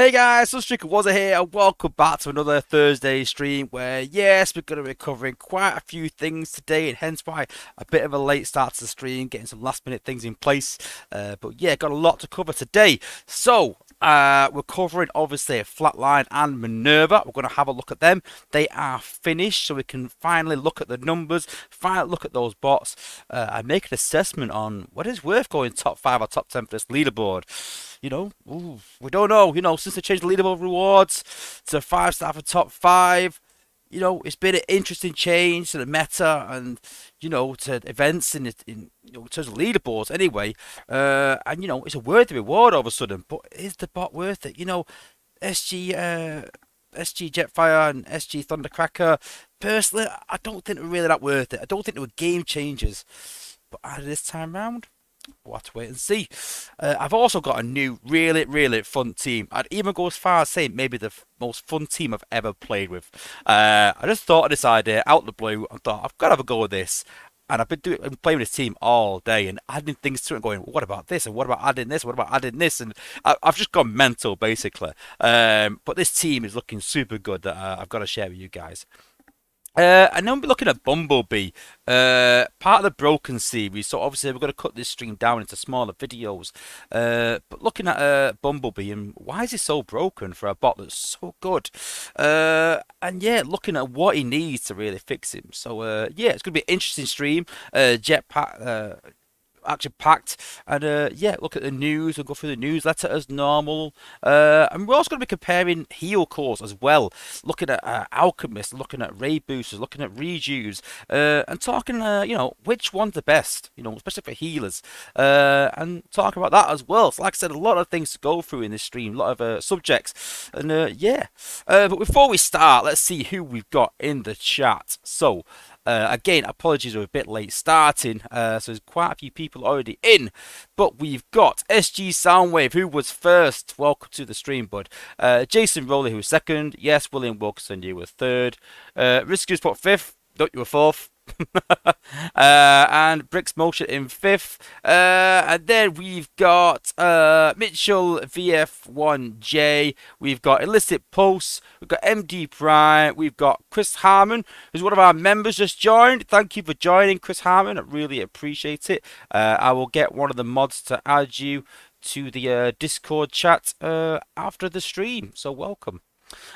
Hey guys, Sunstreaker Wozza here and welcome back to another Thursday stream where yes, we're going to be covering quite a few things today and hence why a bit of a late start to the stream, getting some last minute things in place. Uh, but yeah, got a lot to cover today. So, uh, we're covering obviously a Flatline and Minerva. We're going to have a look at them. They are finished, so we can finally look at the numbers, finally look at those bots, uh, and make an assessment on what is worth going top five or top ten for this leaderboard you know, ooh, we don't know. You know, since they changed the leaderboard rewards to five star for top five, you know, it's been an interesting change to the meta and you know to events in in you know, in terms of leaderboards anyway. Uh, and you know, it's a worthy reward all of a sudden. But is the bot worth it? You know, SG. Uh, SG Jetfire and SG Thundercracker. Personally, I don't think they're really that worth it. I don't think they were game changers. But this time round, We'll have to wait and see. Uh, I've also got a new, really, really fun team. I'd even go as far as saying maybe the most fun team I've ever played with. Uh, I just thought of this idea out of the blue. I thought I've got to have a go with this. And I've been doing, I'm playing with this team all day and adding things to it, and going, what about this? And what about adding this? What about adding this? And I, have just gone mental, basically. Um, but this team is looking super good that uh, I've got to share with you guys. Uh, and then we'll be looking at Bumblebee, uh, part of the Broken series. So obviously we're going to cut this stream down into smaller videos. Uh, but looking at uh, Bumblebee and why is he so broken for a bot that's so good? Uh, and yeah, looking at what he needs to really fix him. So uh, yeah, it's going to be an interesting stream. Uh, Jetpack action packed. And uh, yeah, look at the news and go through the newsletter as normal. Uh, and we're also going to be comparing heal cores as well, looking at uh, Alchemist, looking at Raid Boosters, looking at Rejuves, uh, and talking, uh, you know, which one's the best, you know, especially for healers, uh, and talking about that as well. So, like I said, a lot of things to go through in this stream, a lot of subjects, and yeah. but before we start, let's see who we've got in the chat. So, uh, again, apologies, we're a bit late starting, uh, so there's quite a few people already in. But we've got SG Soundwave, who was first. Welcome to the stream, bud. Uh, Jason Rowley, who was second. Yes, William Wilkinson, you were third. Uh, Risky's put fifth. Don't you were fourth. uh, and Bricks Motion in fifth. Uh, and then we've got uh, Mitchell VF1J. We've got Illicit Pulse. We've got MD Prime. We've got Chris Harmon, who's one of our members just joined. Thank you for joining, Chris Harmon. I really appreciate it. Uh, I will get one of the mods to add you to the uh, Discord chat uh, after the stream. So welcome.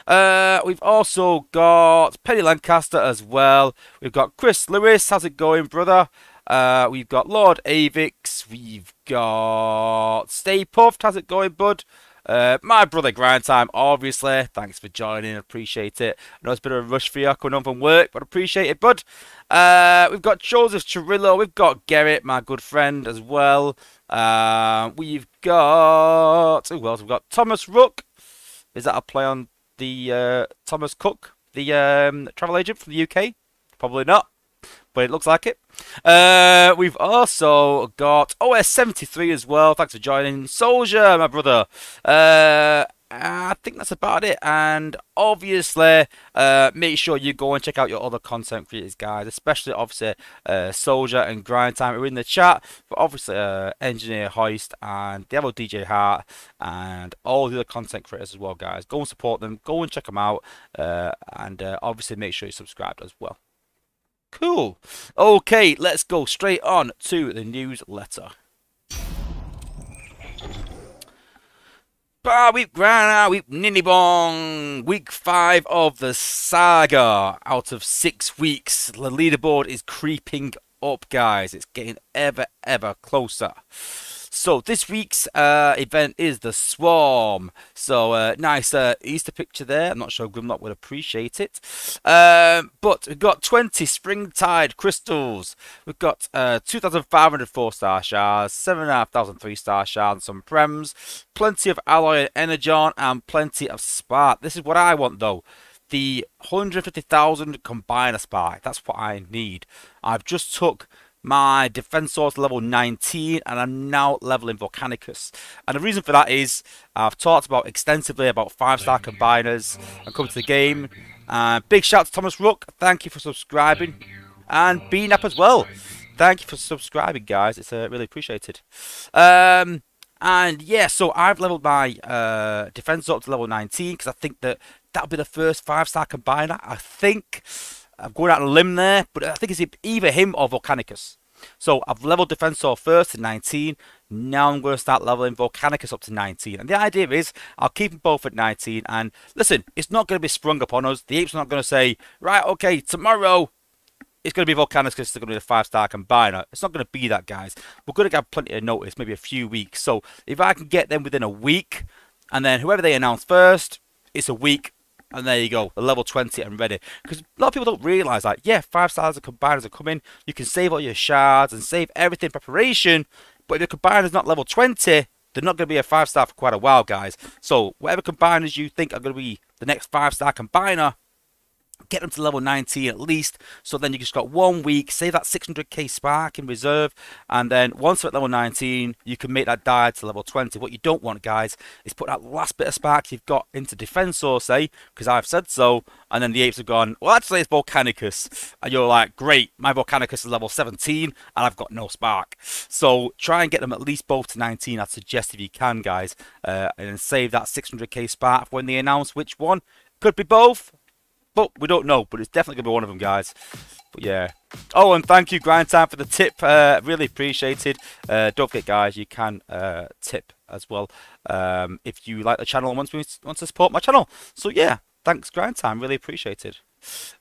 Uh, we've also got Penny Lancaster as well. We've got Chris Lewis. How's it going, brother? Uh, we've got Lord Avix. We've got Stay Puffed. How's it going, bud? Uh, my brother Grind Time, obviously. Thanks for joining. Appreciate it. I know it's been a rush for you coming home from work, but appreciate it, bud. Uh, we've got Joseph Chirillo. We've got Garrett, my good friend, as well. Uh, we've got. Who else? We've got Thomas Rook. Is that a play on the uh, Thomas Cook, the um, travel agent from the UK? Probably not, but it looks like it. Uh, we've also got OS73 as well. Thanks for joining. Soldier, my brother. Uh, I think that's about it. And obviously, uh, make sure you go and check out your other content creators, guys. Especially, obviously, uh, Soldier and Grind Time are in the chat. But obviously, uh, Engineer Hoist and Devil DJ Heart and all the other content creators as well, guys. Go and support them. Go and check them out. Uh, and uh, obviously, make sure you're subscribed as well. Cool. Okay, let's go straight on to the newsletter. Bar week Grana, ah, week Ninibong, week five of the saga. Out of six weeks, the leaderboard is creeping up, guys. It's getting ever, ever closer. So this week's uh, event is the Swarm. So uh, nice uh, Easter picture there. I'm not sure Grimlock would appreciate it. Um, but we've got 20 Springtide crystals. We've got uh, 2,500 4-star shards, 7,500 3-star shards, some prems, plenty of alloy and energon, and plenty of spark. This is what I want though the 150,000 combiner spark. That's what I need. I've just took my Defensor level 19 and I'm now leveling Volcanicus. And the reason for that is I've talked about extensively about 5-star combiners and come to the game. Uh, big shout to Thomas Rook, thank you for subscribing. And BNAP as well. Thank you for subscribing guys, it's uh, really appreciated. Um, And yeah, so I've leveled my uh, Defensor up to level 19 because I think that that'll be the first five star combiner. I think I'm going out on a limb there, but I think it's either him or Volcanicus. So I've leveled Defensor first to 19. Now I'm going to start leveling Volcanicus up to 19. And the idea is I'll keep them both at 19. And listen, it's not going to be sprung upon us. The apes are not going to say, right, okay, tomorrow it's going to be Volcanicus it's going to be the five star combiner. It's not going to be that, guys. We're going to have plenty of notice, maybe a few weeks. So if I can get them within a week, and then whoever they announce first, it's a week and there you go, the level 20 and ready. Because a lot of people don't realise that, yeah, 5 stars of combiners are coming, you can save all your shards and save everything in preparation, but if your combiner's not level 20, they're not going to be a 5 star for quite a while, guys. So, whatever combiners you think are going to be the next 5 star combiner, get them to level 19 at least. So then you just got one week, save that 600k spark in reserve, and then once you're at level 19, you can make that die to level 20. What you don't want, guys, is put that last bit of spark you've got into Defensor, say, because I've said so, and then the apes have gone, well, actually, it's Volcanicus. And you're like, great, my Volcanicus is level 17, and I've got no spark. So try and get them at least both to 19, I'd suggest if you can, guys, uh, and save that 600k spark when they announce which one. Could be both, but we don't know, but it's definitely going to be one of them, guys. But yeah. Oh, and thank you, Grind Time, for the tip. Uh, really appreciated. Uh, don't forget, guys, you can uh, tip as well um, if you like the channel and want, me, want to support my channel. So yeah, thanks, Grind Time. Really appreciated.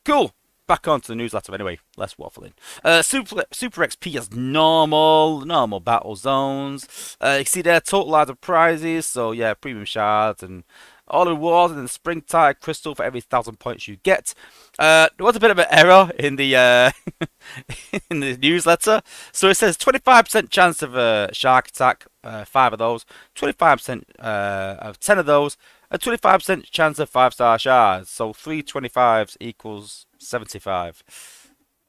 Cool. Back on to the newsletter anyway. Less waffling. Uh, Super Super XP is normal. Normal battle zones. Uh, you see there, total lives of prizes. So yeah, premium shards and all rewards and the springtide crystal for every thousand points you get. Uh, there was a bit of an error in the uh, in the newsletter. So it says 25% chance of a shark attack, uh, five of those, 25% uh, of 10 of those, a 25% chance of five star shards. So three 25s equals 75.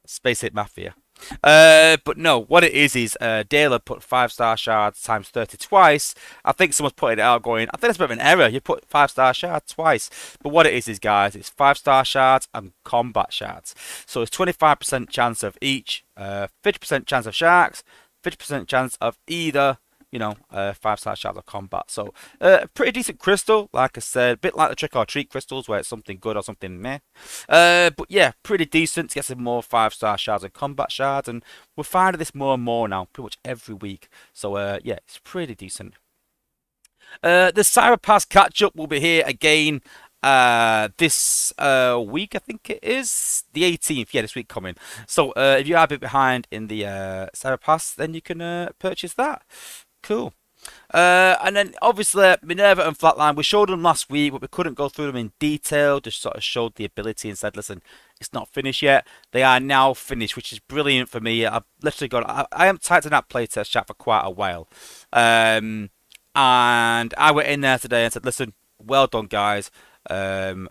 Space Hit Mafia. Uh, but no, what it is is uh, Dale put five star shards times 30 twice. I think someone's putting it out going, I think it's a bit of an error. You put five star shards twice. But what it is is, guys, it's five star shards and combat shards. So it's 25% chance of each, uh, 50% chance of sharks, 50% chance of either, you know, uh, five star shards of combat. So, uh, pretty decent crystal, like I said, a bit like the trick or treat crystals where it's something good or something meh. Uh, but yeah, pretty decent to get some more five star shards and combat shards, and we're finding this more and more now, pretty much every week. So, uh, yeah, it's pretty decent. Uh, the Cyber Pass catch up will be here again uh, this uh, week, I think it is the 18th. Yeah, this week coming. So uh, if you are a bit behind in the uh, Cyber Pass, then you can uh, purchase that. Cool. Uh, and then obviously Minerva and Flatline, we showed them last week, but we couldn't go through them in detail. Just sort of showed the ability and said, listen, it's not finished yet. They are now finished, which is brilliant for me. I've literally got, I, I haven't typed in that playtest chat for quite a while. Um, and I went in there today and said, listen, well done, guys. Um,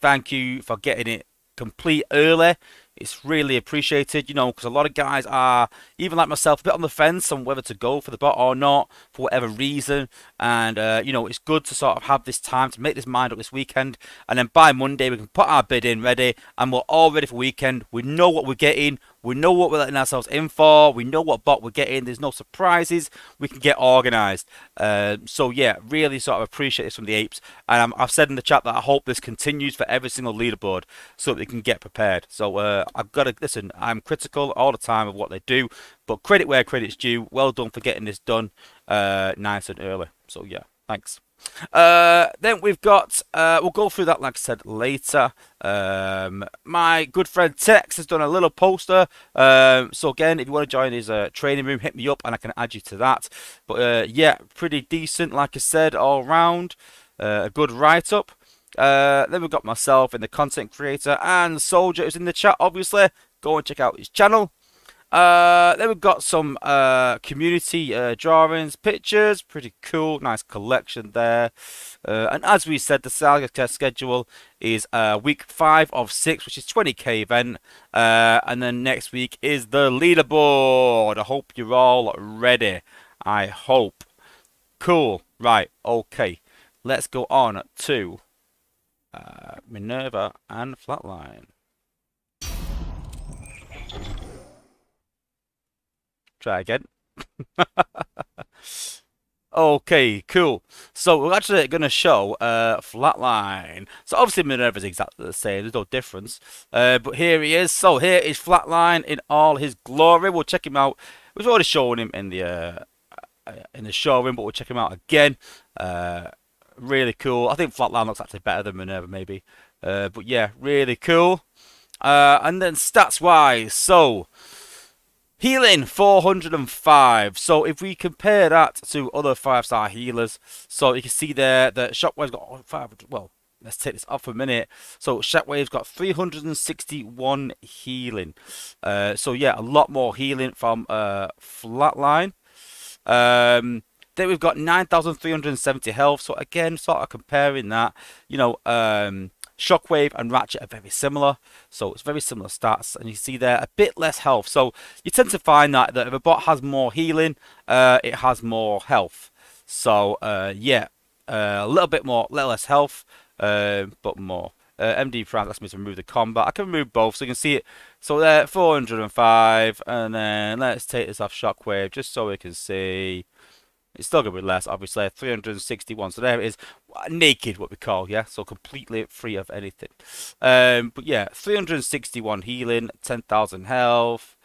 thank you for getting it complete early. It's really appreciated, you know, because a lot of guys are, even like myself, a bit on the fence on whether to go for the bot or not for whatever reason. And, uh, you know, it's good to sort of have this time to make this mind up this weekend. And then by Monday, we can put our bid in ready and we're all ready for weekend. We know what we're getting. We know what we're letting ourselves in for. We know what bot we're getting. There's no surprises. We can get organised. Uh, so yeah, really sort of appreciate this from the apes. And i have said in the chat that I hope this continues for every single leaderboard so that they can get prepared. So uh, I've got to listen. I'm critical all the time of what they do, but credit where credit's due. Well done for getting this done uh, nice and early. So yeah, thanks. Uh, then we've got, uh, we'll go through that, like I said, later. Um, my good friend Tex has done a little poster. Um, so, again, if you want to join his uh, training room, hit me up and I can add you to that. But, uh, yeah, pretty decent, like I said, all round. Uh, a good write up. Then we've got myself and the content creator and Soldier who's in the chat, obviously. Go and check out his channel. Uh, then we've got some uh, community uh, drawings, pictures, pretty cool, nice collection there. Uh, and as we said, the Saga test schedule is uh, week five of six, which is 20k event. Uh, and then next week is the leaderboard. I hope you're all ready. I hope. Cool. Right. Okay. Let's go on to Minerva and Flatline. Try again. Okay, cool. So we're actually going to show uh, Flatline. So obviously Minerva's exactly the same. There's no difference. Uh, but here he is. So here is Flatline in all his glory. We'll check him out. We've already shown him in the uh, uh in the showroom, but we'll check him out again. Uh, really cool. I think Flatline looks actually better than Minerva, maybe. Uh, but yeah, really cool. and then stats wise, so Healing 405. So if we compare that to other five star healers, so you can see there that Shockwave's got 500. Well, let's take this off for a minute. So Shockwave's got 361 healing. Uh, so yeah, a lot more healing from uh, Flatline. Um, then we've got 9,370 health. So again, sort of comparing that, you know, um, Shockwave and Ratchet are very similar, so it's very similar stats, and you see there a bit less health. So you tend to find that, that if a bot has more healing, uh, it has more health. So uh, yeah, uh, a little bit more, little less health, uh, but more. Uh, MD Prime asks me to remove the combat. I can remove both, so you can see it. So there, 405, and then let's take this off Shockwave just so we can see. It's still going to be less, obviously. 361. So there it is. Naked, what we call, yeah? So completely free of anything. Um, but yeah, 361 healing, 10,000 health,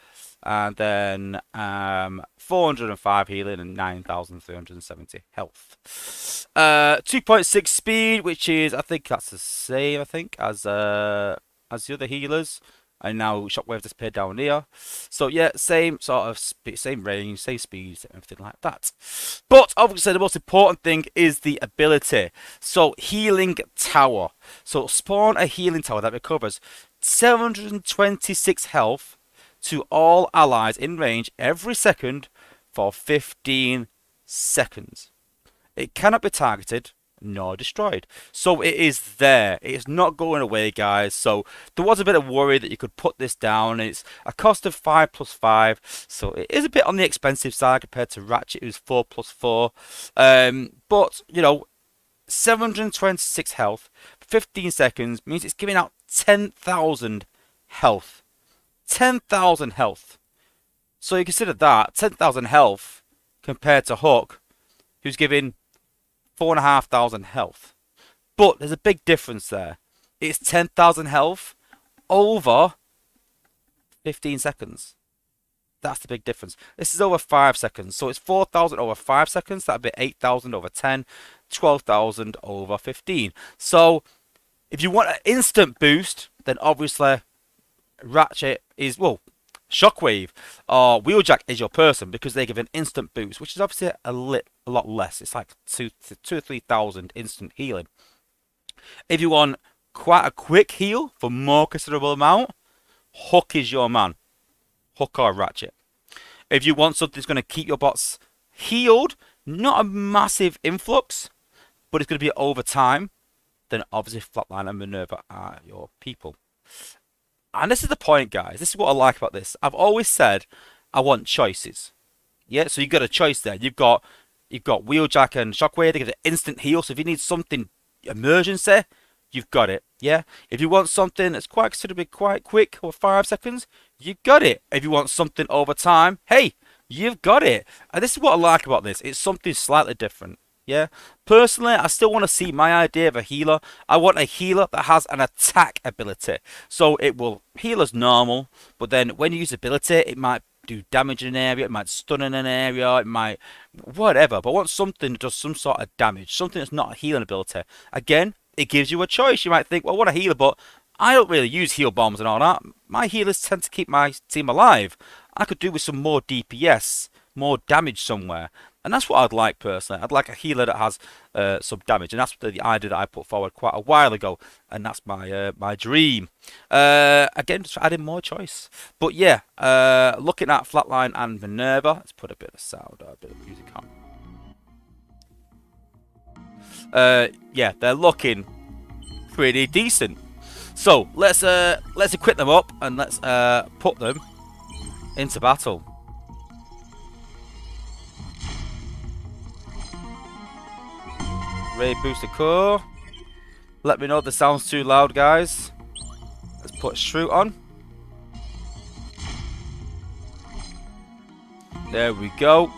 and then um, 405 healing and 9,370 health. Uh, 2.6 speed, which is, I think that's the same, I think, as, uh, as the other healers and now Shockwave disappeared down here. So yeah, same sort of same range, same speed, everything like that. But obviously the most important thing is the ability. So healing tower. So spawn a healing tower that recovers 726 health to all allies in range every second for 15 seconds. It cannot be targeted nor destroyed. So it is there. It's not going away, guys. So there was a bit of worry that you could put this down. It's a cost of 5 plus 5. So it is a bit on the expensive side compared to Ratchet, who's 4 plus 4. Um, but, you know, 726 health, 15 seconds, means it's giving out 10,000 health. 10,000 health. So you consider that, 10,000 health compared to Hook, who's giving four and a half thousand health. But there's a big difference there. It's 10,000 health over 15 seconds. That's the big difference. This is over 5 seconds. So it's 4,000 over 5 seconds. That'd be 8,000 over 10. 12,000 over 15. So if you want an instant boost, then obviously Ratchet is, well, Shockwave or Wheeljack is your person because they give an instant boost, which is obviously a, lit, a lot less. It's like two, two or three thousand instant healing. If you want quite a quick heal for more considerable amount, Hook is your man. Hook or Ratchet. If you want something that's going to keep your bots healed, not a massive influx, but it's going to be over time, then obviously Flatline and Minerva are your people. And this is the point, guys. This is what I like about this. I've always said I want choices. Yeah, so you've got a choice there. You've got you've got Wheeljack and Shockwave. They give an instant heal. So if you need something emergency, you've got it. Yeah. If you want something that's quite considerably quite quick, or five seconds, you've got it. If you want something over time, hey, you've got it. And this is what I like about this. It's something slightly different. Yeah. Personally, I still want to see my idea of a healer. I want a healer that has an attack ability. So it will heal as normal, but then when you use ability, it might do damage in an area, it might stun in an area, it might whatever. But I want something that does some sort of damage, something that's not a healing ability. Again, it gives you a choice. You might think, well, what a healer, but I don't really use heal bombs and all that. My healers tend to keep my team alive. I could do with some more DPS, more damage somewhere. And that's what I'd like personally. I'd like a healer that has uh, some damage, and that's the, the, idea that I put forward quite a while ago, and that's my uh, my dream. Uh, again, just adding more choice. But yeah, uh, looking at Flatline and Minerva, let's put a bit of sound, a bit of music on. Uh, yeah, they're looking pretty decent. So let's uh, let's equip them up and let's put them into battle. Raid Booster Core. Let me know if the sound's too loud, guys. Let's put Shroot on. There we go.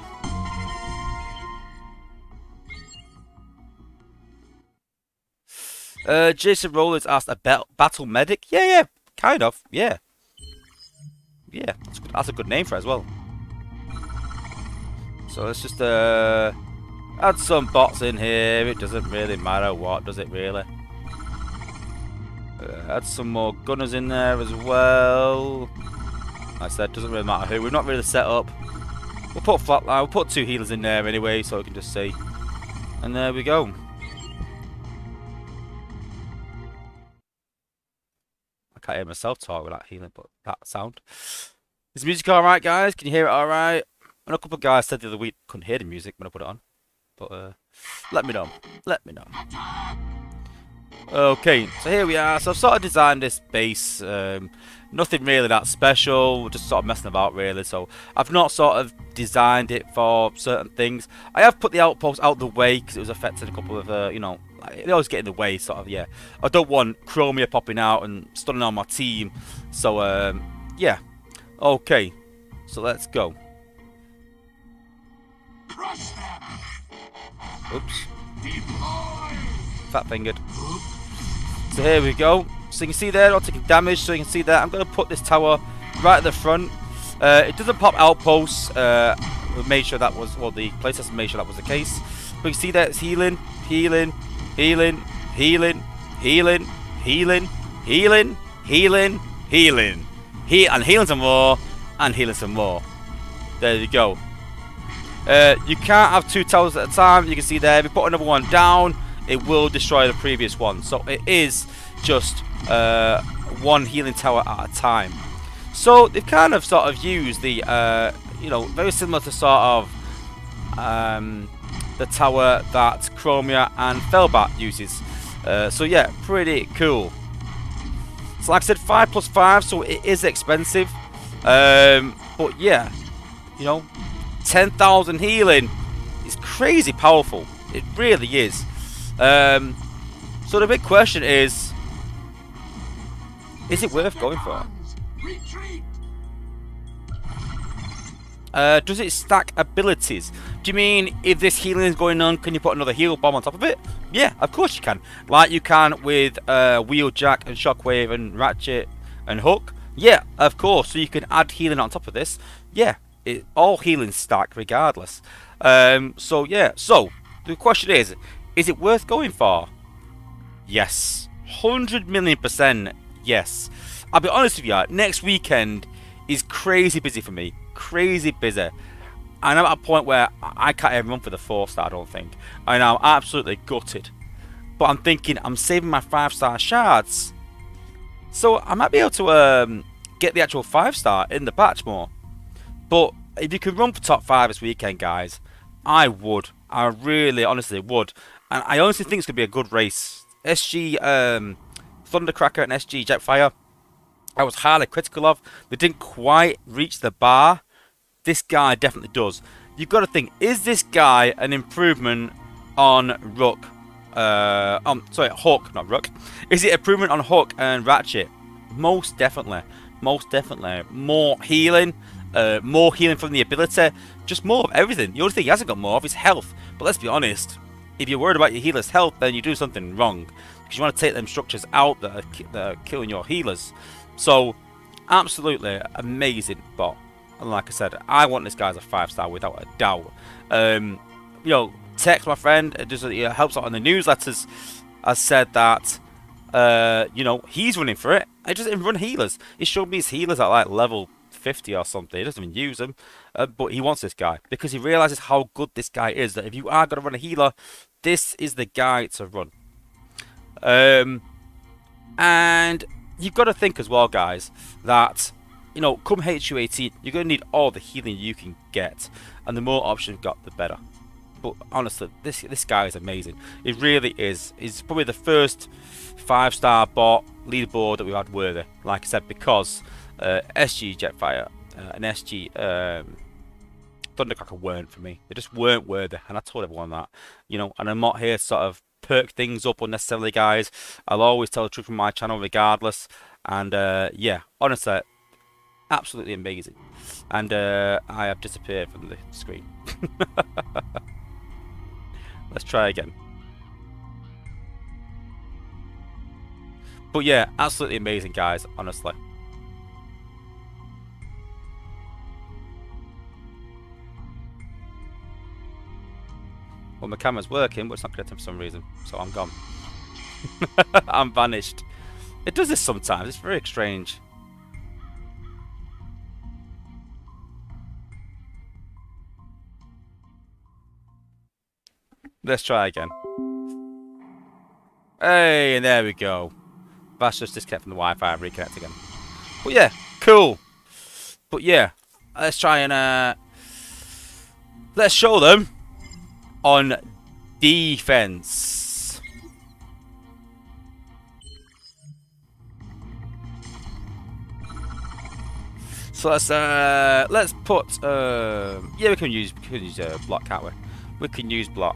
Uh, Jason Rollins asked a battle medic. Yeah, yeah, kind of. Yeah, yeah. That's, good. that's a good name for it as well. So let's just uh, add some bots in here. It doesn't really matter what, does it really? Uh, add some more gunners in there as well. Like I said, doesn't really matter who. We're not really set up. We'll put flatline. We'll put two healers in there anyway, so we can just see. And there we go. I can't hear myself talk without healing, but that sound. Is the music alright, guys? Can you hear it alright? And a couple of guys said the other week couldn't hear the music when I put it on. But uh, let me know. Let me know. Okay, so here we are. So I've sort of designed this base. Um, nothing really that special. Just sort of messing about really. So I've not sort of designed it for certain things. I have put the outpost out the way because it was affecting a couple of, uh, you know, they always get in the way, sort of. Yeah, I don't want Chromia popping out and stunning on my team. So um, yeah, okay. So let's go. Oops. Fat fingered. So here we go. So you can see there, not taking damage. So you can see that I'm going to put this tower right at the front. Uh, it doesn't pop outposts. Uh, we made sure that was well, the playtest made sure that was the case. But you see that it's healing, healing, healing, healing, healing, healing, healing, healing, healing, he and healing some more, and healing some more. There you go. Uh, you can't have two towers at a time. You can see there, if you put another one down, it will destroy the previous one. So it is just uh, one healing tower at a time. So they've kind of sort of used the, uh, you know, very similar to sort of um, the tower that Chromia and Felbat uses. Uh, so yeah, pretty cool. So like I said, 5 plus 5, so it is expensive. Um, but yeah, you know, 10,000 healing is crazy powerful. It really is. Um, so the big question is, is it worth going for? Uh, does it stack abilities? Do you mean if this healing is going on, can you put another heal bomb on top of it? Yeah, of course you can. Like you can with uh, Wheeljack and Shockwave and Ratchet and Hook. Yeah, of course. So you can add healing on top of this. Yeah, it, all healing stack regardless. Um, so yeah, so the question is, is it worth going for? Yes, hundred million percent yes. I'll be honest with you, next weekend is crazy busy for me, crazy busy. And I'm at a point where I can't even run for the four star, I don't think. And I'm absolutely gutted. But I'm thinking I'm saving my five star shards. So I might be able to um, get the actual five star in the batch more. But if you can run for top five this weekend, guys, I would. I really, honestly would. And I honestly think it's going to be a good race. SG um, Thundercracker and SG Jetfire, I was highly critical of. They didn't quite reach the bar. This guy definitely does. You've got to think, is this guy an improvement on Rook? Uh, um, sorry, Hook, not Rook. Is it improvement on Hook and Ratchet? Most definitely. Most definitely. More healing uh, more healing from the ability, just more of everything. The only thing he hasn't got more of is health. But let's be honest, if you're worried about your healer's health, then you do something wrong. Because you want to take them structures out that are, that are killing your healers. So, absolutely amazing bot. And like I said, I want this guy as a 5 star without a doubt. Um, you know, Tex, my friend, it just it helps out on the newsletters, I said that, uh, you know, he's running for it. He doesn't run healers. He showed me his healers at like level 50 or something. He doesn't even use them. Uh, but he wants this guy because he realizes how good this guy is. That if you are going to run a healer, this is the guy to run. Um, and you've got to think as well, guys, that you know, come HQ18, you're going to need all the healing you can get, and the more options you've got, the better. But honestly, this this guy is amazing. It really is. He's probably the first five-star bot leaderboard that we've had worthy. Like I said, because uh, SG Jetfire uh, and SG um, Thundercracker weren't for me. They just weren't worthy, and I told everyone that. You know, and I'm not here to sort of perk things up unnecessarily, guys. I'll always tell the truth from my channel, regardless. And uh, yeah, honestly, absolutely amazing. And uh, I have disappeared from the screen. Let's try again. But yeah, absolutely amazing, guys, honestly. Well, my camera's working, but it's not connecting for some reason, so I'm gone. I'm vanished. It does this sometimes, it's very strange. Let's try again. Hey, and there we go. That's just disconnect from the Wi-Fi and reconnect again. But yeah, cool. But yeah, let's try and uh, let's show them on defense. So let's uh, let's put uh, yeah we can use we can use uh, block can't we? We can use block.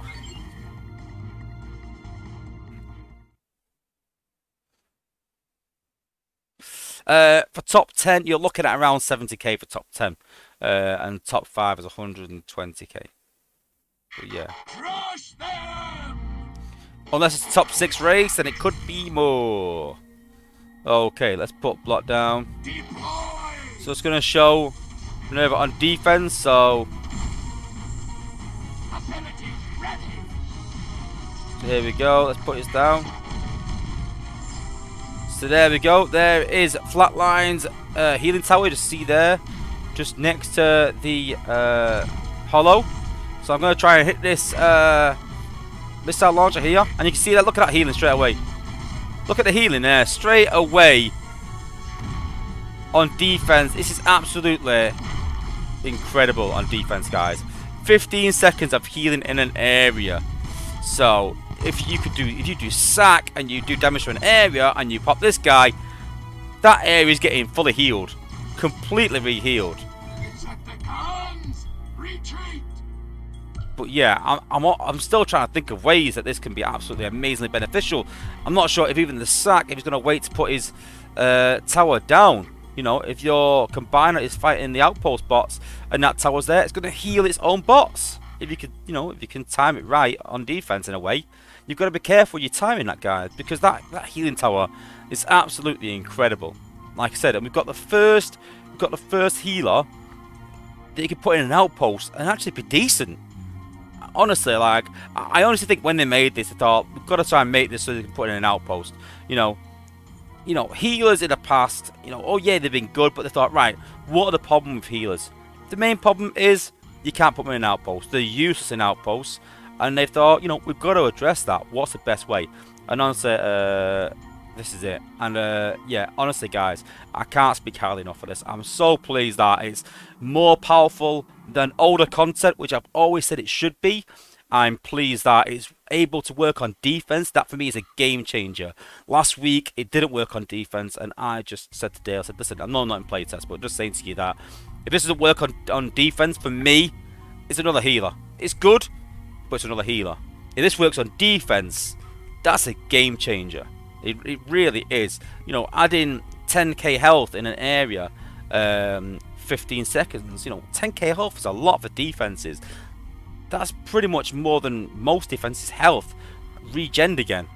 Uh, for top 10, you're looking at around 70k for top 10. Uh, and top 5 is 120k. But yeah. Unless it's a top 6 race, then it could be more. Okay, let's put block down. So it's going to show Minerva on defense, so... So here we go, let's put this down. So there we go. There is Flatlines uh, healing tower. Just see there, just next to the uh, hollow. So I'm going to try and hit this uh, missile launcher here, and you can see that. Look at that healing straight away. Look at the healing there, straight away. On defense, this is absolutely incredible on defense, guys. 15 seconds of healing in an area. So if you could do if you do sack and you do damage to an area and you pop this guy, that area is getting fully healed, completely re-healed. But yeah, I'm, I'm, I'm still trying to think of ways that this can be absolutely amazingly beneficial. I'm not sure if even the sack, if he's going to wait to put his uh, tower down. You know, if your combiner is fighting the outpost bots and that tower's there, it's going to heal its own bots. If you could, you know, if you can time it right on defense in a way, You've got to be careful you're timing that guy because that, that healing tower is absolutely incredible. Like I said, and we've got the first we've got the first healer that you can put in an outpost and actually be decent. Honestly, like I honestly think when they made this, they thought we've got to try and make this so they can put in an outpost. You know, you know, healers in the past, you know, oh yeah, they've been good, but they thought, right, what are the problem with healers? The main problem is you can't put them in an outpost. They're useless in outposts and they thought, you know, we've got to address that. What's the best way? And honestly, uh, this is it. And uh, yeah, honestly, guys, I can't speak highly enough for this. I'm so pleased that it's more powerful than older content, which I've always said it should be. I'm pleased that it's able to work on defense. That for me is a game changer. Last week it didn't work on defense, and I just said to Dale, I said, listen, I'm not in playtest, but just saying to you that if this doesn't work on on defense for me, it's another healer. It's good, but it's another healer. If this works on defense, that's a game changer. It, it really is. You know, adding 10k health in an area, um, 15 seconds, you know, 10k health is a lot for defenses. That's pretty much more than most defenses' health regen again.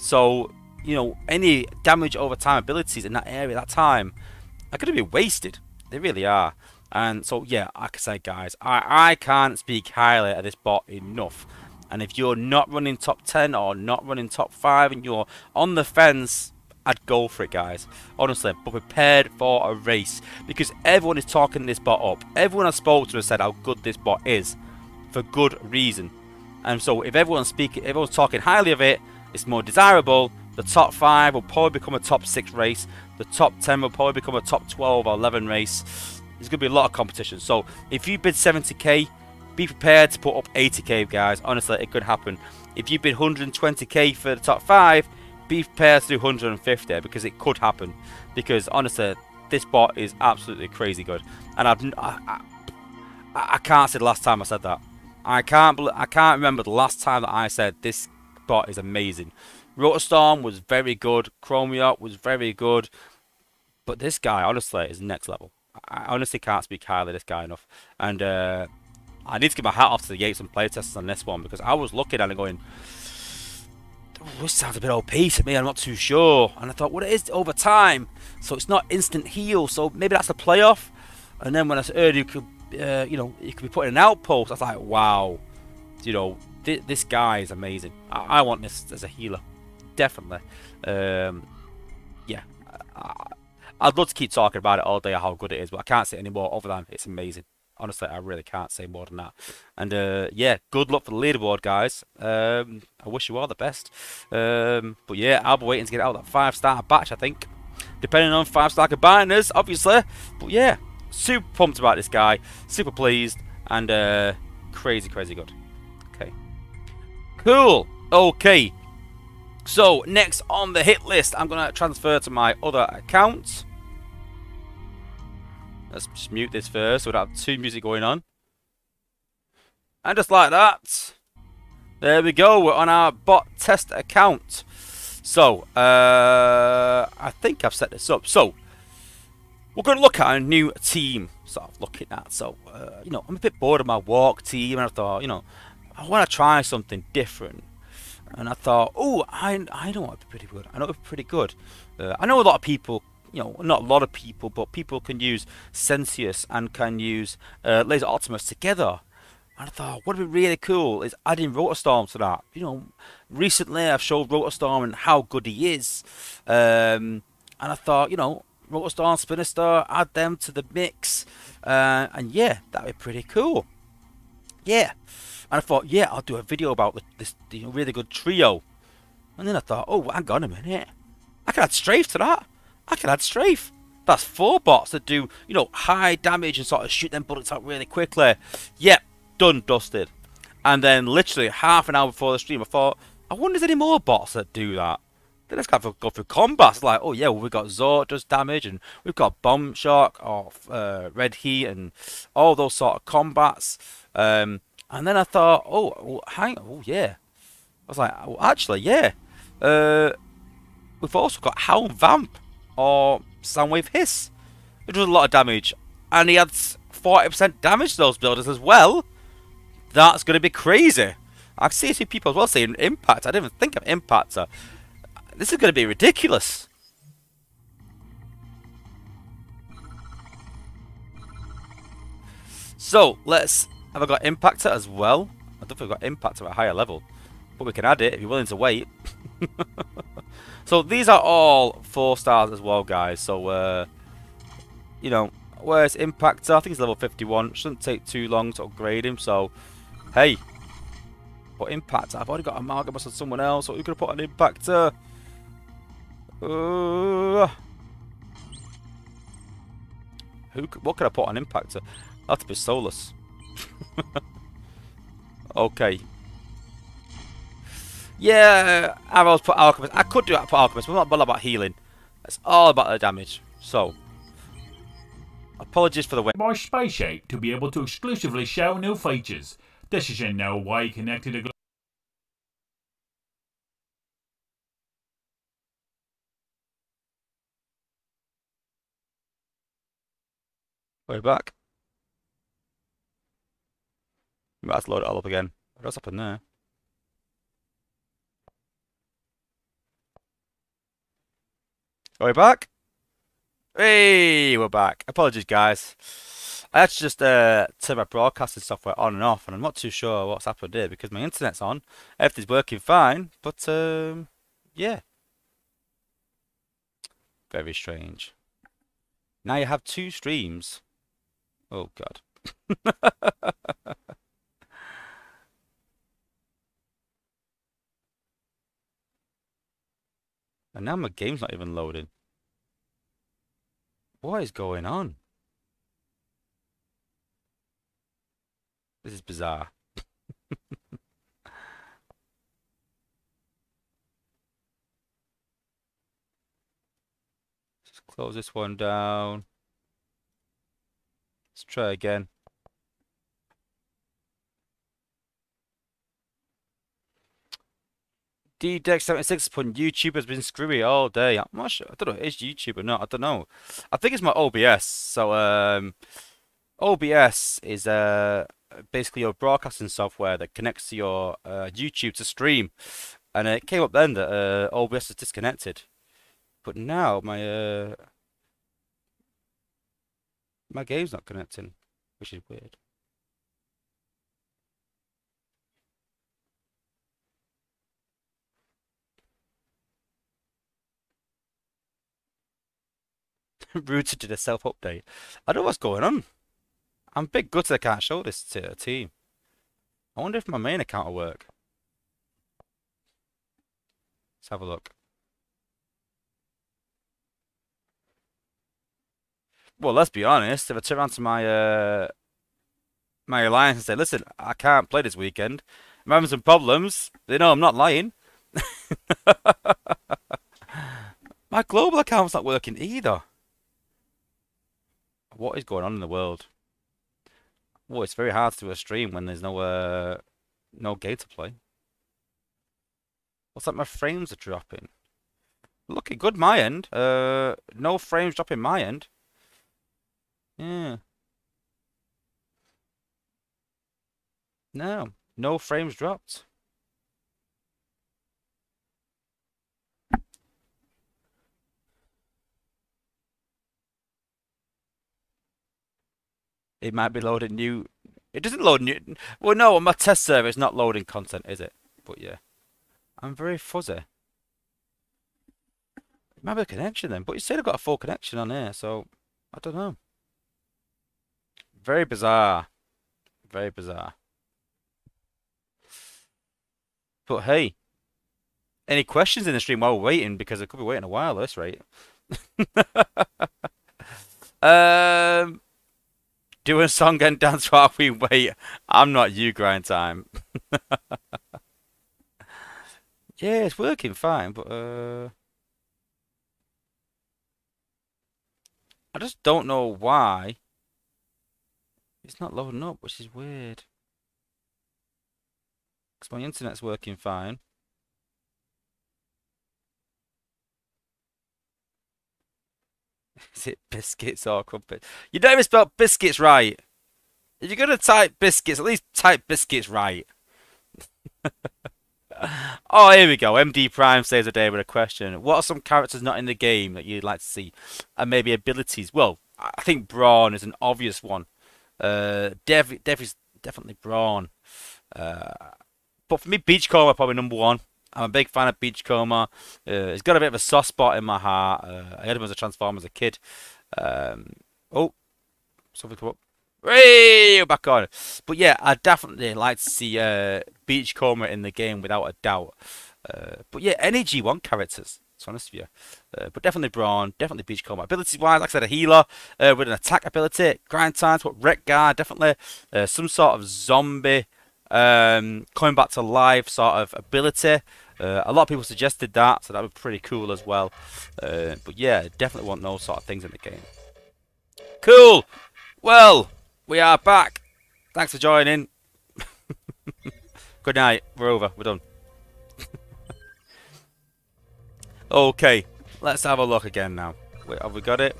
So, you know, any damage over time abilities in that area, that time, are going to be wasted. They really are. And so, yeah, like I say, guys, I, I can't speak highly of this bot enough. And if you're not running top 10 or not running top 5 and you're on the fence, I'd go for it, guys. Honestly, but prepared for a race. Because everyone is talking this bot up. Everyone I spoke to has said how good this bot is. For good reason. And so if everyone's speaking, if everyone's talking highly of it, it's more desirable. The top 5 will probably become a top 6 race. The top 10 will probably become a top 12 or 11 race there's going to be a lot of competition. So if you bid 70k, be prepared to put up 80k, guys. Honestly, it could happen. If you bid 120k for the top five, be prepared to do 150 because it could happen. Because honestly, this bot is absolutely crazy good, and I've I, I, I can't say the last time I said that. I can't I can't remember the last time that I said this bot is amazing. Rotorstorm was very good. Chromia was very good. But this guy, honestly, is next level. I honestly can't speak highly of this guy enough. And uh, I need to give my hat off to the Yates and playtesters on this one because I was looking at it going, oh, this sounds a bit OP to me. I'm not too sure. And I thought, well, it is over time, so it's not instant heal. So maybe that's the playoff. And then when I heard you could, uh, you know, you could be putting an outpost, I was like, wow, you know, th this guy is amazing. I, I, want this as a healer, definitely. Um, yeah, I, I'd love to keep talking about it all day, how good it is, but I can't say any more other than it's amazing. Honestly, I really can't say more than that. And uh, yeah, good luck for the leaderboard, guys. Um, I wish you all the best. Um, but yeah, I'll be waiting to get out that five-star batch, I think. Depending on five-star combiners, obviously. But yeah, super pumped about this guy. Super pleased. And uh, crazy, crazy good. Okay. Cool. Okay. So, next on the hit list, I'm going to transfer to my other account. Let's just mute this first so we don't have two music going on. And just like that, there we go. We're on our bot test account. So, uh, I think I've set this up. So, we're going to look at a new team. Sort of looking at. So, uh, you know, I'm a bit bored of my walk team, and I thought, you know, I want to try something different. And I thought, oh, I, I know what would be pretty good. I know it would be pretty good. Uh, I know a lot of people you know, not a lot of people, but people can use Sensius and can use uh, Laser Optimus together. And I thought, what would be really cool is adding Rotorstorm to that. You know, recently I've showed Rotorstorm and how good he is. Um, and I thought, you know, Rotorstorm, Spinner add them to the mix. Uh, and yeah, that'd be pretty cool. Yeah. And I thought, yeah, I'll do a video about this really good trio. And then I thought, oh, hang on a minute. I can add Strafe to that. I can add strafe. That's four bots that do, you know, high damage and sort of shoot them bullets out really quickly. Yep, done, dusted. And then literally half an hour before the stream, I thought, I wonder if there's any more bots that do that. Then let's go through, go through combat. It's like, oh yeah, well, we've got Zord does damage, and we've got Bomb Shark or uh, Red Heat, and all those sort of combats. Um, and then I thought, oh, well, hang, oh yeah. I was like, well, actually, yeah. Uh, we've also got Helm Vamp or Soundwave Hiss, which does a lot of damage. And he adds 40% damage to those builders as well. That's going to be crazy. I see a few people as well saying Impact. I didn't even think of Impact. This is going to be ridiculous. So, let's... Have I got Impactor as well? I don't think I've got Impactor at a higher level. But we can add it if you're willing to wait. So these are all four stars as well, guys. So, uh, you know, where's Impactor? I think he's level 51. Shouldn't take too long to upgrade him. So, hey. What Impactor? I've already got Amalgamous on someone else. So who's going to put an Impactor? Uh, who? What could I put on Impactor? That'd be Solus. okay. Yeah, always put Alchemist. I could do that for Alchemist, but I'm not bothered about healing. It's all about the damage. So, apologies for the way. My space ape to be able to exclusively show new features. This is in no way connected to. We're back. Let's load it all up again. What's happened there? Are we back? Hey, we're back. Apologies, guys. I had to just uh, my broadcasting software on and off, and I'm not too sure what's happened here because my internet's on. Everything's working fine, but um, yeah. Very strange. Now you have two streams. Oh, God. And now my game's not even loading. What is going on? This is bizarre. Just close this one down. Let's try again. DDeck76 upon YouTube has been screwy all day. I'm not sure. I don't know. Is YouTube or not? I don't know. I think it's my OBS. So, um, OBS is uh, basically your broadcasting software that connects to your uh, YouTube to stream. and it came up then that uh, OBS is disconnected. But now my uh, my game's not connecting, which is weird. Rooted did a self update. I don't know what's going on. I'm a bit gutted I can't show this to a team. I wonder if my main account will work. Let's have a look. Well, let's be honest. If I turn around to my uh, my alliance and say, "Listen, I can't play this weekend. I'm having some problems," they know I'm not lying. my global account's not working either. What is going on in the world? Well, it's very hard to do a stream when there's no uh, no game to play. Looks like my frames are dropping. Looking good my end. Uh, no frames dropping my end. Yeah. No, no frames dropped. It might be loading new. It doesn't load new. Well, no, on my test server, it's not loading content, is it? But yeah. I'm very fuzzy. It might be a connection then, but you said I've got a full connection on here, so I don't know. Very bizarre. Very bizarre. But hey, any questions in the stream while we're waiting? Because I could be waiting a while at this rate. um, do a song and dance while we wait. I'm not you, grind time. yeah, it's working fine, but uh, I just don't know why it's not loading up, which is weird. Because my internet's working fine. Is it biscuits or crumpets? You don't even spell biscuits right. If you're to type biscuits, at least type biscuits right. oh, here we go. MD Prime saves the day with a question. What are some characters not in the game that you'd like to see? And maybe abilities? Well, I think Brawn is an obvious one. Uh, Dev, Dev is definitely Brawn. Uh, but for me, Beachcomber probably number one. I'm a big fan of Beachcomber. Uh, he's got a bit of a soft spot in my heart. Uh, I had him as a Transformer as a kid. Um, oh, something come up. Hey, back on. But yeah, I definitely like to see uh, Beachcomber in the game without a doubt. Uh, but yeah, any G1 characters. To be honest with you, uh, but definitely Brawn, definitely Beachcomber. Ability wise, like I said, a healer uh, with an attack ability, grind times, what wreck guard, definitely uh, some sort of zombie um, coming back to life sort of ability. Uh, a lot of people suggested that, so that would be pretty cool as well. Uh, but yeah, definitely want those sort of things in the game. Cool. Well, we are back. Thanks for joining. Good night. We're over. We're done. okay, let's have a look again now. Wait, have we got it?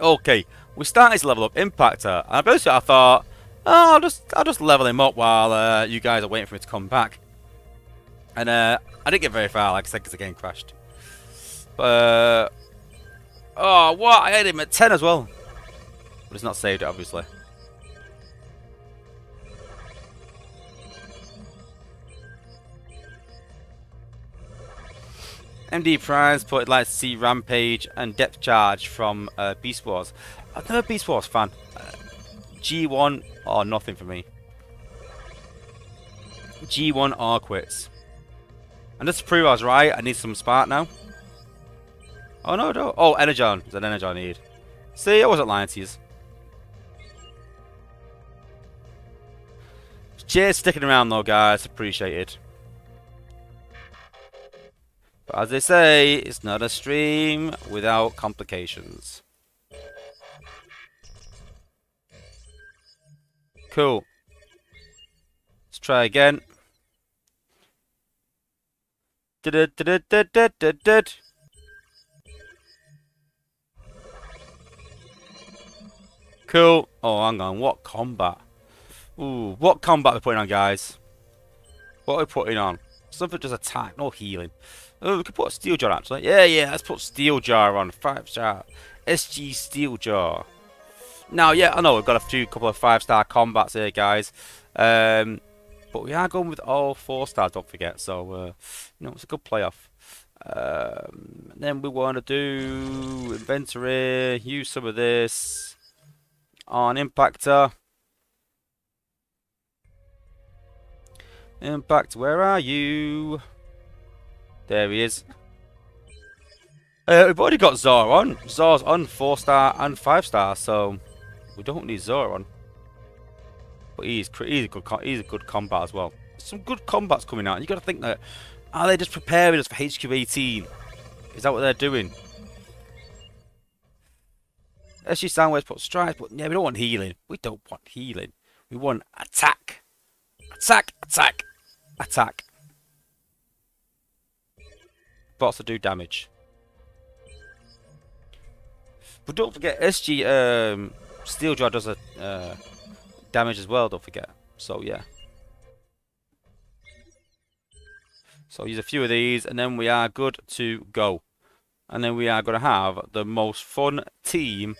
Okay, we started to level up Impactor, and basically I thought, oh, I'll just I'll just level him up while uh, you guys are waiting for me to come back. And uh, I didn't get very far, like I said, because the game crashed. But, uh, oh, what? I had him at 10 as well. But it's not saved, obviously. MD Primes put like to see Rampage and Depth Charge from uh, Beast Wars. I've never Beast Wars fan. Uh, G1 or nothing for me. G1 or quits. And just to prove I was right, I need some spark now. Oh no. Oh, Energon. There's an Energon I need. See, I wasn't lying to you. Cheers sticking around though, guys. Appreciate it. But as they say, it's not a stream without complications. Cool. Let's try again. Cool. Oh, hang on. What combat? Ooh, what combat are we putting on, guys? What are we putting on? Something just attack, no healing. Oh, we could put Steeljaw actually. Yeah, yeah, let's put Steeljaw on. Five star. SG Steeljaw. Now, yeah, I know we've got a few couple of five star combats here, guys. Um, but we are going with all four stars, don't forget. So, uh, you know, it's a good playoff. Um, then we want to do inventory, use some of this on Impactor. Impact, where are you? There he is. Uh, we've already got Zor on. Zor's on 4 star and 5 star, so we don't need Zor on. But he's, he's, a good, he's a good combat as well. Some good combats coming out. you got to think that, are they just preparing us for HQ18? Is that what they're doing? SG Soundwaves put strikes, but yeah, we don't want healing. We don't want healing. We want attack. Attack, attack, attack. Bots to do damage. But don't forget, SG um, Steeljaw does a uh, damage as well, don't forget. So, yeah. So use a few of these, and then we are good to go. And then we are going to have the most fun team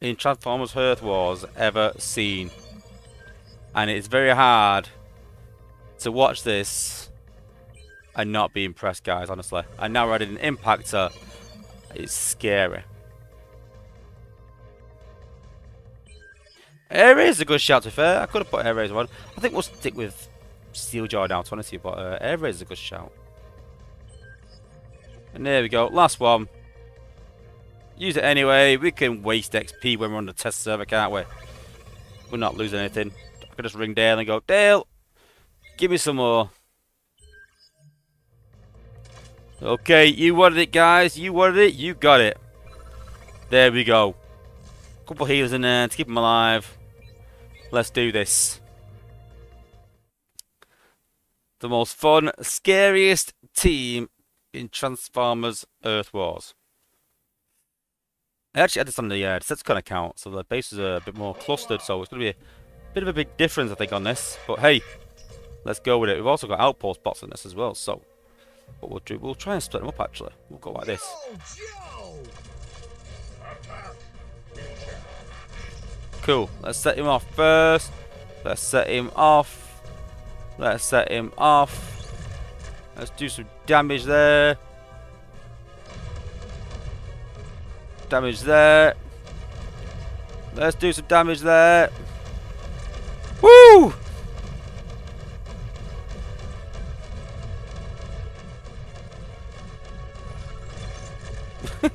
in Transformers Earth Wars ever seen. And it's very hard to watch this and not be impressed, guys, honestly. And now we're adding an Impactor. Uh, it's scary. Air is a good shout, to be fair. I could have put Air Raid one. I think we'll stick with Steeljaw now, honestly, but uh, Air Raid is a good shout. And there we go, last one. Use it anyway. We can waste XP when we're on the test server, can't we? We're not losing anything. I can just ring Dale and go, Dale, give me some more. Okay, you wanted it, guys. You wanted it. You got it. There we go. Couple healers in there to keep them alive. Let's do this. The most fun, scariest team in Transformers Earth Wars. I actually had this on the uh, Decepticon account, so the bases are a bit more clustered, so it's going to be a bit of a big difference, I think, on this. But hey, let's go with it. We've also got outpost bots in this as well, so what we'll do, we'll try and split them up, actually. We'll go like this. Cool. Let's set him off first. Let's set him off. Let's set him off. Let's do some damage there. Damage there. Let's do some damage there. Woo!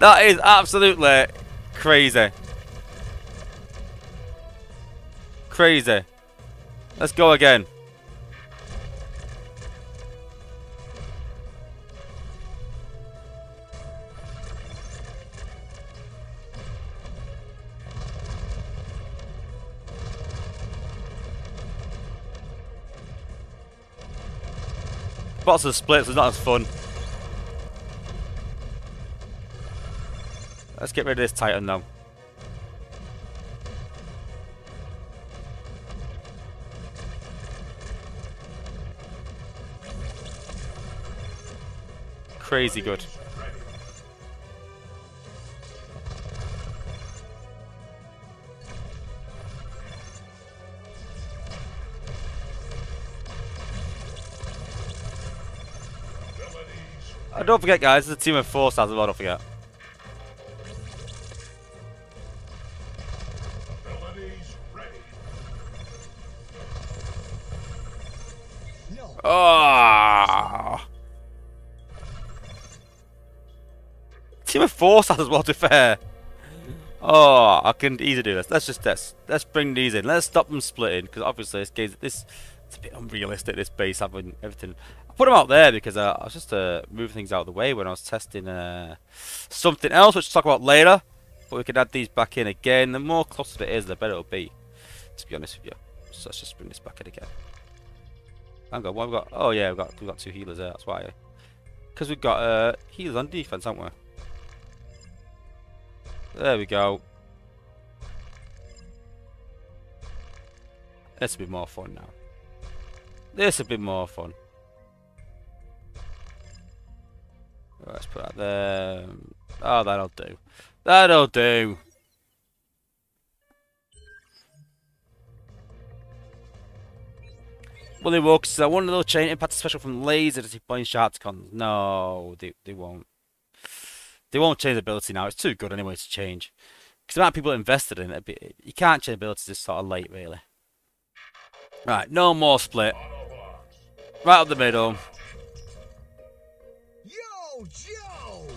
that is absolutely crazy. Crazy. Let's go again. Lots of splits, it's not as fun. Let's get rid of this Titan though. Crazy good. Uh, don't forget, guys, a team of four stars as well, don't forget. Four stars as well, to fair. Oh, I can easily do this. Let's just let's let's bring these in. Let's stop them splitting because obviously this game this it's a bit unrealistic. This base having everything I put them out there because uh, I was just uh, moving things out of the way when I was testing uh, something else, which we'll talk about later. But we can add these back in again. The more clustered it is, the better it'll be, to be honest with you. So let's just bring this back in again. Hang on, what have we got? Oh yeah, we've got, we've got two healers there, that's why. Because we've got uh, healers on defense, haven't we? There we go. Will be more fun now. This would be more fun. Let's put that there. Oh, that'll do. That'll do. Will they? Uh, so one of those chain impact special from laser to point Sharkticons. No, they they won't. They won't change the ability now. It's too good anyway to change. Because the amount of people invested in it, you can't change abilities this sort of late, really. Right, no more split. Right up the middle. Yo, Joe!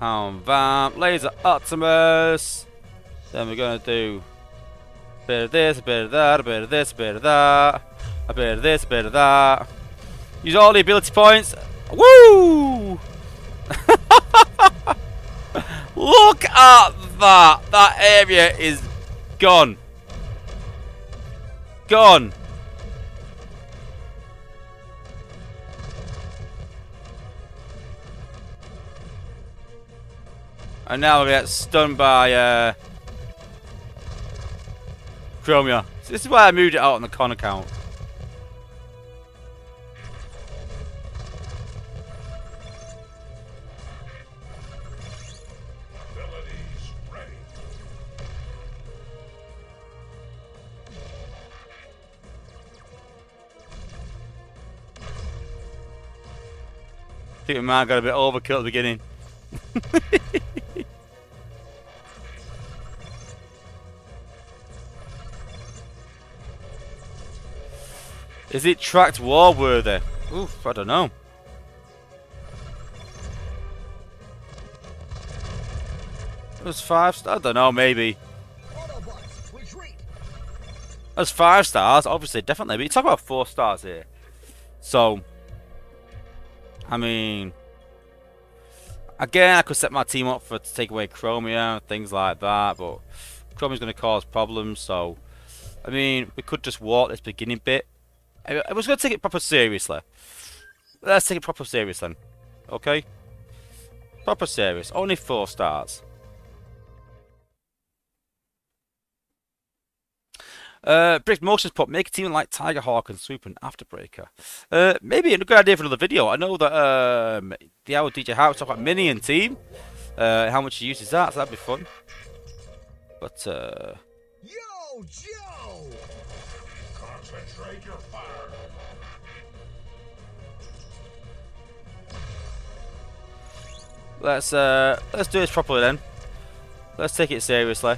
Hound Vamp, Laser Optimus. Then we're gonna do a bit of this, a bit of that, a bit of this, a bit of that, a bit of this, a bit of that. Use all the ability points. Woo! Look at that! That area is gone. Gone. And now we get stunned by uh, Chromia. So this is why I moved it out on the con account. I think my man got a bit overkill at the beginning. Is it tracked war worthy? Oof, I don't know. It was five stars. I don't know, maybe. That's five stars, obviously, definitely. But you talk about four stars here. So, I mean, again, I could set my team up for to take away Chromia and things like that, but Chromia's going to cause problems. So, I mean, we could just walk this beginning bit. I, I was going to take it proper seriously. Let's take it proper serious then. Okay? Proper serious. Only four stars. Uh, Brick Motions put make a team like Tiger Hawk and Swoop and Afterbreaker. Uh, maybe a good idea for another video. I know that um, the old DJ House talked about Minion team. Uh, how much he uses that, so that'd be fun. But uh, Yo, Joe! Concentrate your fire. let's uh, let's do this properly then. Let's take it seriously.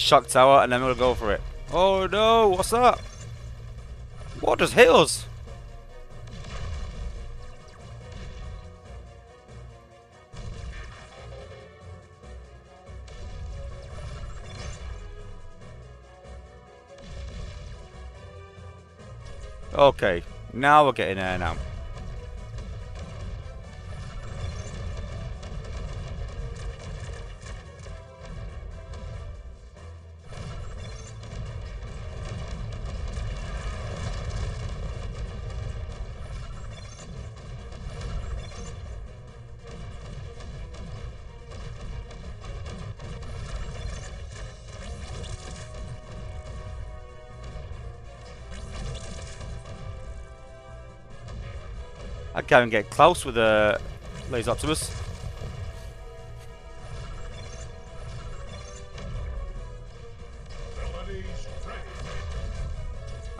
Shock tower and then we'll go for it. Oh no, what's that? What just hit us? Okay, now we're getting there now. I can't even get close with a Laser Optimus.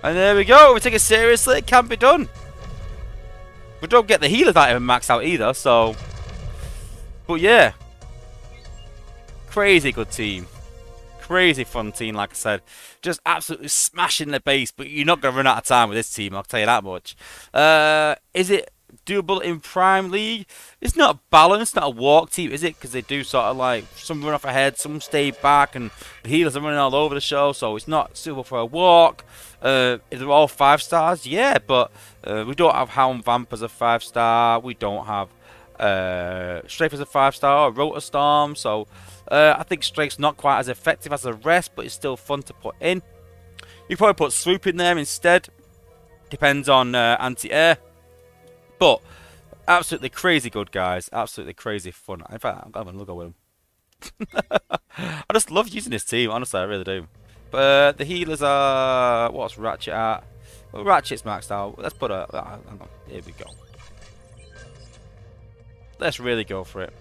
And there we go. We take it seriously. It can't be done. We don't get the healers not even maxed out either, so. But yeah. Crazy good team. crazy fun team, like I said. Just absolutely smashing the base, but you're not going to run out of time with this team, I'll tell you that much. Uh, is it doable in Prime League? It's not balanced, not a walk team, is it? Because they do sort of like, some run off ahead, some stay back, and the healers are running all over the show, so it's not suitable for a walk. Uh, they're all five stars, yeah, but uh, we don't have Hound Vamp as a five star. We don't have uh, Strafe as a five star or Rotor Storm, so uh, I think Strafe's not quite as effective as the rest, but it's still fun to put in. You probably put Swoop in there instead. Depends on uh, anti-air. But absolutely crazy good, guys. Absolutely crazy fun. In fact, I'm having a look at him. I just love using this team. Honestly, I really do. But uh, the healers are... What's Ratchet at? Well, Ratchet's maxed out. Let's put a... Uh. Here we go. Let's really go for it.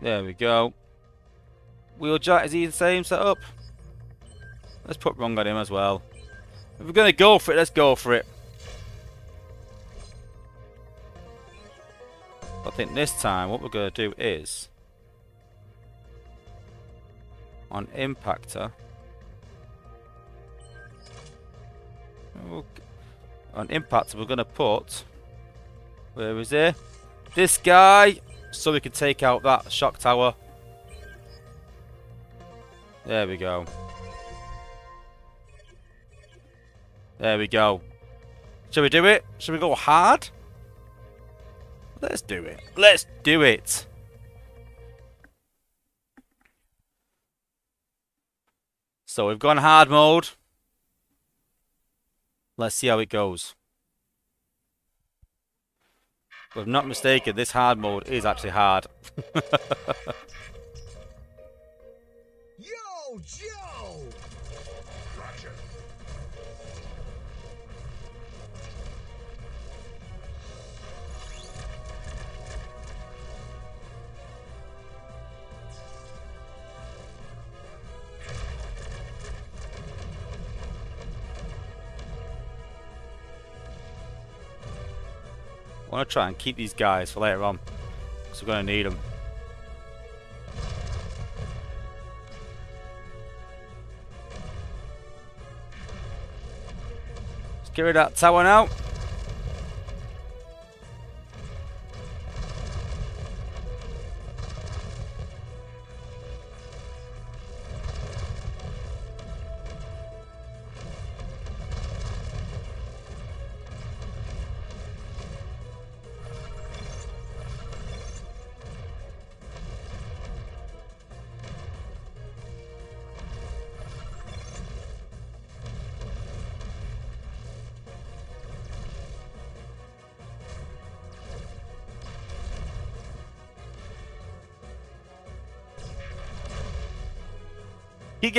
There we go. Wheeljack, is he the same setup? Let's put wrong on him as well. If we're going to go for it, let's go for it. I think this time what we're going to do is on impactor on impactor we're going to put where is he? This guy so we can take out that shock tower. There we go. There we go. Shall we do it? Shall we go hard? Let's do it. Let's do it. So we've gone hard mode. Let's see how it goes. If I'm not mistaken, this hard mode is actually hard. I want to try and keep these guys for later on. Because we're going to need them. Let's get rid of that tower now.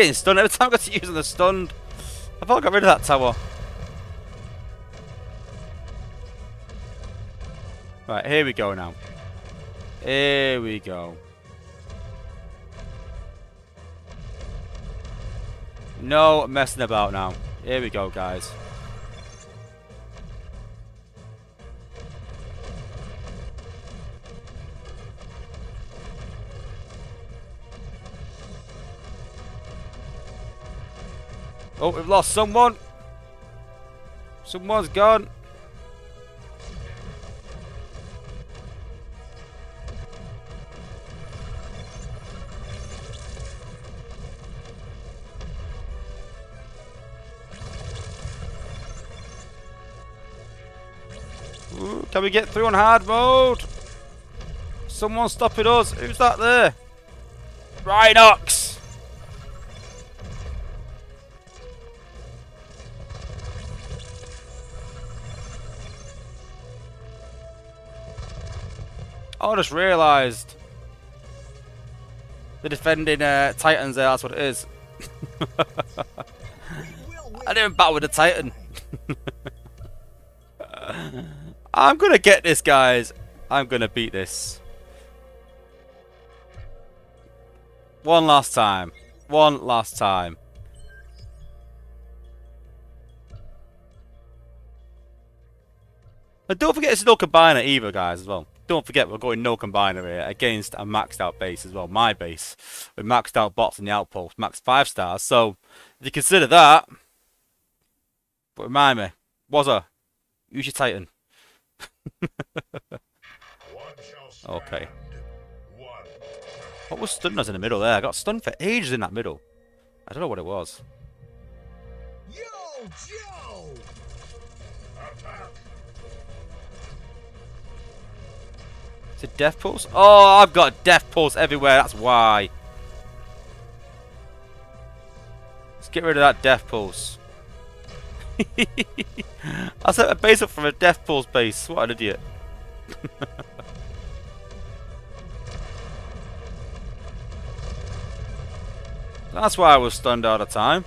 Getting stunned. Every time I got to using the stunned. I've I got rid of that tower. Right, here we go now. Here we go. No messing about now. Here we go, guys. Oh, we've lost someone. Someone's gone. Ooh, can we get through on hard mode? Someone's stopping us. Who's that there? Rhinox! Oh, I just realised. The defending uh, Titans there, that's what it is. I didn't battle with the Titan. I'm going to get this, guys. I'm going to beat this. One last time. One last time. And don't forget it's no combiner either, guys, as well. Don't forget we're going no combiner here against a maxed out base as well. My base. With maxed out bots in the outpost. Max 5 stars. So, if you consider that... But remind me. Was a Use your Titan. okay. What was stunning us in the middle there? I got stunned for ages in that middle. I don't know what it was. Yo, Is it Death Pulse? Oh, I've got Death Pulse everywhere. That's why. Let's get rid of that Death Pulse. I set a base up from a Death Pulse base. What an idiot. That's why I was stunned all the time.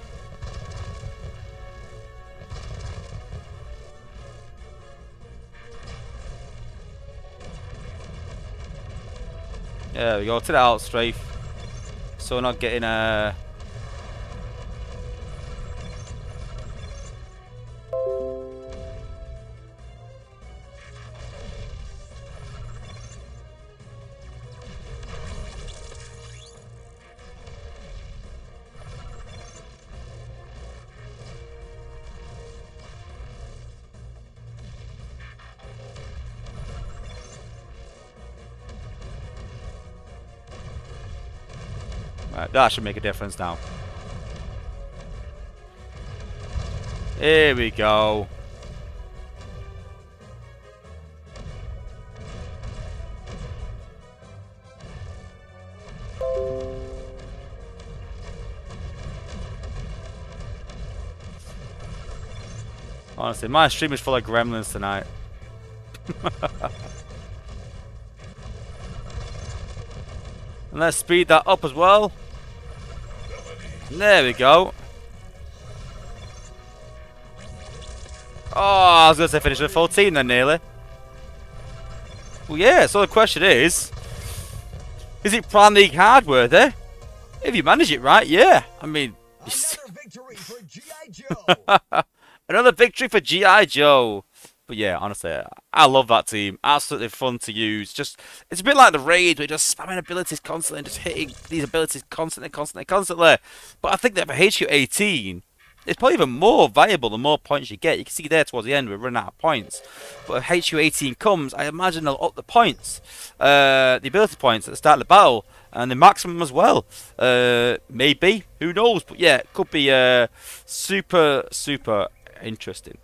There we go, to the out. So we're not getting a... that should make a difference now. Here we go. Honestly, my stream is full of gremlins tonight. and let's speed that up as well. There we go. Oh, I was going to say finish with 14 then, nearly. Well, yeah, so the question is... Is it Prime League hard worthy? If you manage it right, yeah. I mean... Another victory for G.I. Joe! But yeah, honestly, I love that team. Absolutely fun to use. Just it's a bit like the raid, we're just spamming abilities constantly and just hitting these abilities constantly, constantly, constantly. But I think that for HQ18, it's probably even more valuable the more points you get. You can see there towards the end we're running out of points. But if HQ18 comes, I imagine they'll up the points, uh, the ability points at the start of the battle, and the maximum as well. Uh, maybe, who knows? But yeah, it could be uh, super, super interesting.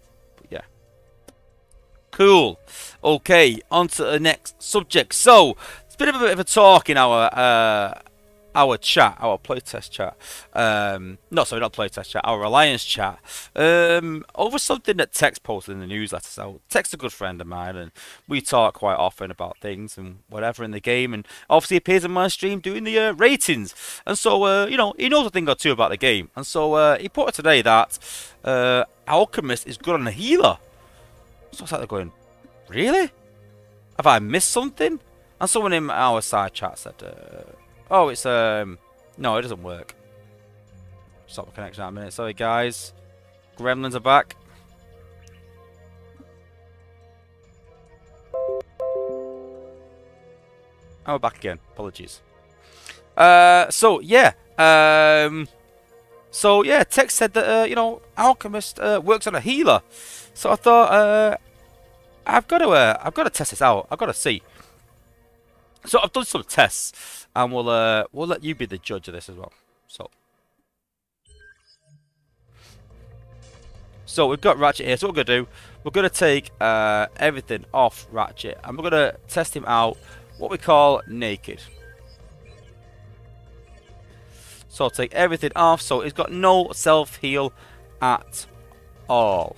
Cool. Okay, on to the next subject. So, it's been a bit of a talk in our uh, our chat, our playtest chat. Um, no, sorry, not playtest chat, our alliance chat. Um, over something that Tex posted in the newsletter. So, Tex a good friend of mine, and we talk quite often about things and whatever in the game. And obviously, appears in my stream doing the uh, ratings. And so, uh, you know, he knows a thing or two about the game. And so, uh, he put it today that uh, Alchemist is good on a healer. So I like going, really? Have I missed something? And someone in our side chat said, uh, oh, it's, um, no, it doesn't work. Stop the connection out a minute. Sorry, guys. Gremlins are back. Oh, we're back again. Apologies. Uh, so, yeah. Um, so, yeah, Tex said that, uh, you know, Alchemist uh, works on a healer. So I thought, uh, I've got to, uh, I've got to test this out. I've got to see. So I've done some tests, and we'll, uh, we'll let you be the judge of this as well. So, so we've got Ratchet here. So what we're gonna do, we're gonna take uh, everything off Ratchet, and we're gonna test him out. What we call naked. So I'll take everything off. So it's got no self heal at all.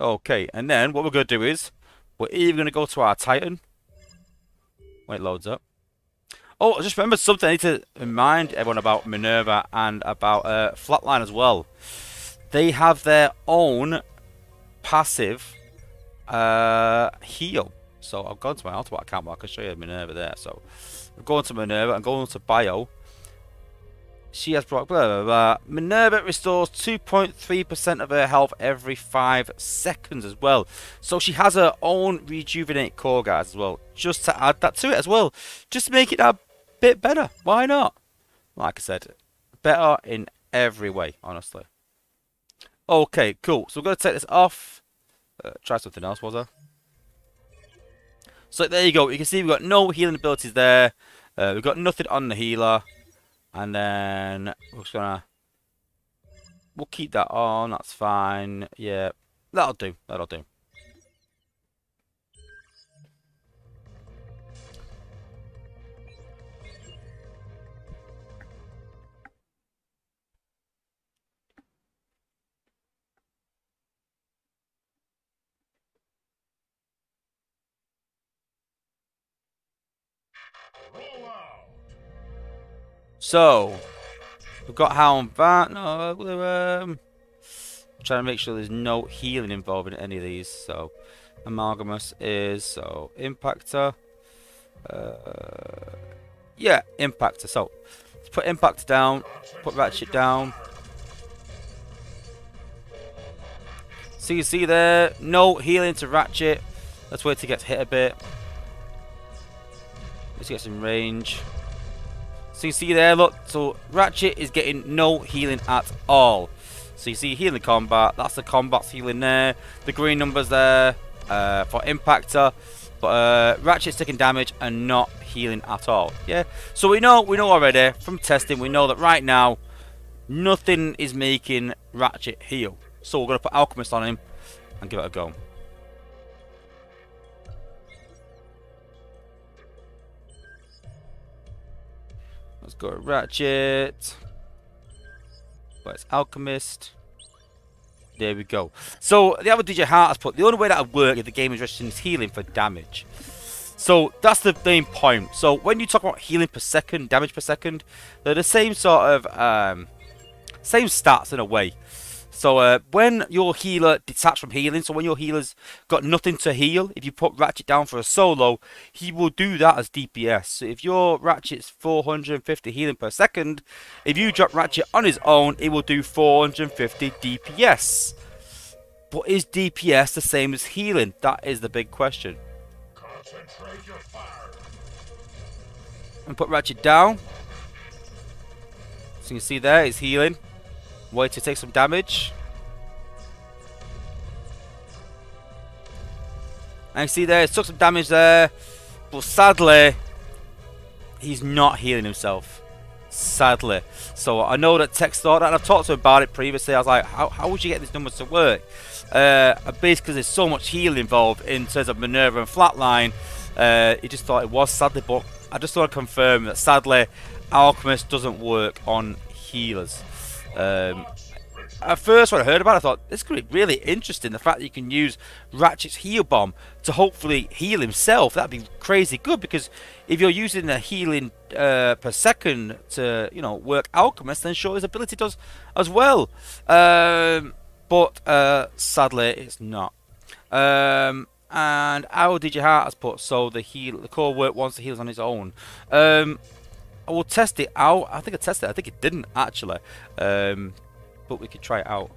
Okay, and then what we're going to do is, we're either going to go to our Titan. Wait, loads up. Oh, I just remembered something I need to remind everyone about Minerva and about uh, Flatline as well. They have their own passive uh, heal. So I've gone to my Autobot account, I can show you Minerva there. So I'm going to Minerva. I'm going to Bio. She has brought blah blah blah. Minerva restores 2.3% of her health every 5 seconds as well. So she has her own rejuvenate core guys as well. Just to add that to it as well. Just to make it a bit better. Why not? Like I said, better in every way, honestly. Okay, cool. So we're going to take this off. Uh, try something else, was I? So there you go. You can see we've got no healing abilities there. Uh, we've got nothing on the healer. And then we're just gonna we'll keep that on, that's fine. Yeah. That'll do. That'll do. So, we've got Hound Bat. No, um, trying to make sure there's no healing involved in any of these. So, Amalgamous is so Impactor. Uh, yeah, Impactor. So, let's put Impactor down. Put Ratchet down. So you see there, no healing to Ratchet. Let's wait till he gets hit a bit. Let's get some range. So you see there, look, so Ratchet is getting no healing at all. So you see healing combat, that's the combat's healing there. The green numbers there uh, for Impactor. But uh, Ratchet's taking damage and not healing at all. Yeah. So we know we know already from testing, we know that right now nothing is making Ratchet heal. So we're gonna put Alchemist on him and give it a go. Let's go Ratchet. But it's Alchemist. There we go. So the other DJ Hart has put the only way that would work if the game is resting is healing for damage. So that's the main point. So when you talk about healing per second, damage per second, they're the same sort of um, same stats in a way. So uh, when your healer detached from healing, so when your healer's got nothing to heal, if you put Ratchet down for a solo, he will do that as DPS. So if your Ratchet's 450 healing per second, if you drop Ratchet on his own, it will do 450 DPS. But is DPS the same as healing? That is the big question. Concentrate your fire. And put Ratchet down. So you can see there, it's healing. Wait to take some damage. And you see there, it took some damage there. But sadly, he's not healing himself. Sadly. So I know that Tex thought that, and I've talked to him about it previously. I was like, how, how would you get these numbers to work? Uh, basically, because there's so much healing involved in terms of Minerva and Flatline, uh, he just thought it was sadly, but I just want to confirm that sadly, Alchemist doesn't work on healers. Um, at first, when I heard about it, I thought this could be really interesting. The fact that you can use Ratchet's heal bomb to hopefully heal himself, that'd be crazy good. Because if you're using a healing uh, per second to, you know, work Alchemist, then sure his ability does as well. Um, but uh, sadly, it's not. Um, and our DJ has put so the heal, the core work wants to heal on his own. Um, I will test it out. I think I tested it. I think it didn't actually. Um, but we could try it out.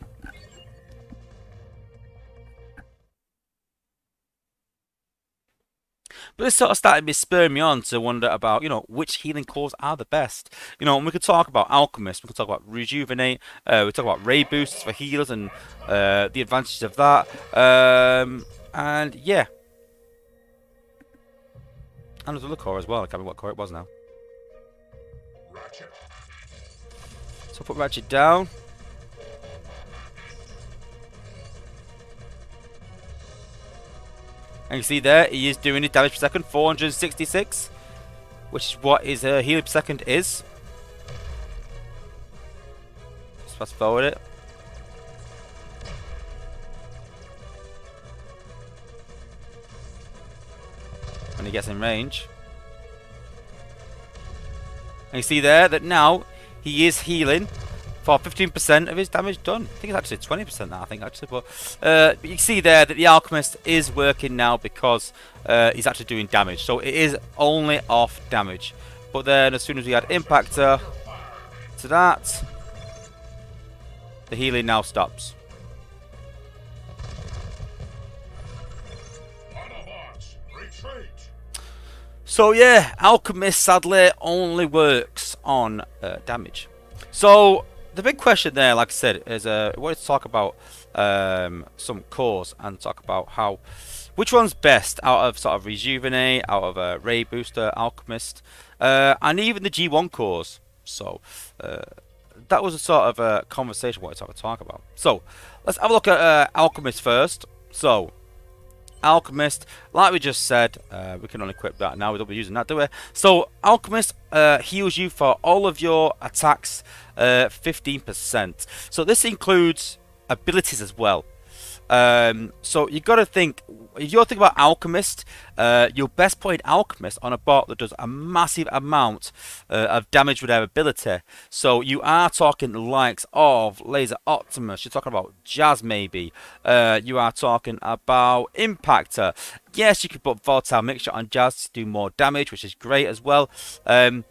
But this sort of started me spurring me on to wonder about, you know, which healing cores are the best. You know, and we could talk about Alchemist, we could talk about Rejuvenate, uh, we talk about Ray Boosts for healers and uh, the advantages of that. Um, and yeah. And there's another core as well. I can't remember what core it was now. So I put Ratchet down. And you see there, he is doing his damage per second, 466. Which is what his uh, healing per second is. Just fast forward it. When he gets in range. And you see there that now he is healing for 15% of his damage done. I think it's actually 20% now, I think, actually. But, uh, but you see there that the Alchemist is working now because uh, he's actually doing damage. So it is only off damage. But then as soon as we add Impactor to that, the healing now stops. So yeah, Alchemist sadly only works on uh, damage. So the big question there, like I said, is uh, I wanted to talk about um, some cores and talk about how which one's best out of sort of Rejuvenate, out of uh, Ray Booster, Alchemist, uh, and even the G1 cores. So uh, that was a sort of a conversation I wanted to talk about. So let's have a look at uh, Alchemist first. So Alchemist, like we just said, uh, we can only equip that now. We don't be using that, do we? So Alchemist uh, heals you for all of your attacks, uh, 15%. So this includes abilities as well. Um, so you got to think if you're thinking about Alchemist, uh, you're best putting Alchemist on a bot that does a massive amount uh, of damage with their ability. So you are talking the likes of Laser Optimus. You're talking about Jazz maybe. Uh, you are talking about Impactor. Yes, you could put Volatile Mixture on Jazz to do more damage, which is great as well. Um,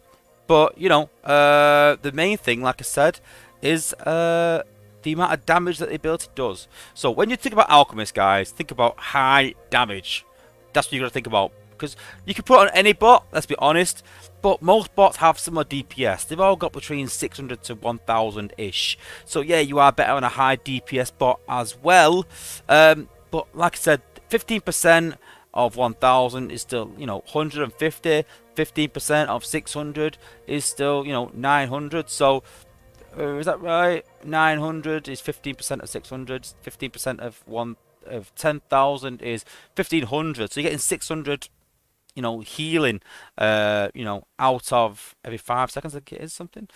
but you know, uh, the main thing, like I said, is uh, the amount of damage that the ability does. So when you think about Alchemist, guys, think about high damage. That's what you got to think about. Because you can put on any bot, let's be honest, but most bots have similar DPS. They've all got between 600 to 1000-ish. So yeah, you are better on a high DPS bot as well. Um, but like I said, 15% of 1000 is still, you know, 150. 15% of 600 is still, you know, 900. So uh, is that right? 900 is 15% of 600. 15% of one of 10,000 is 1500. So you're getting 600, you know, healing, uh, you know, out of every five seconds. I think it is something.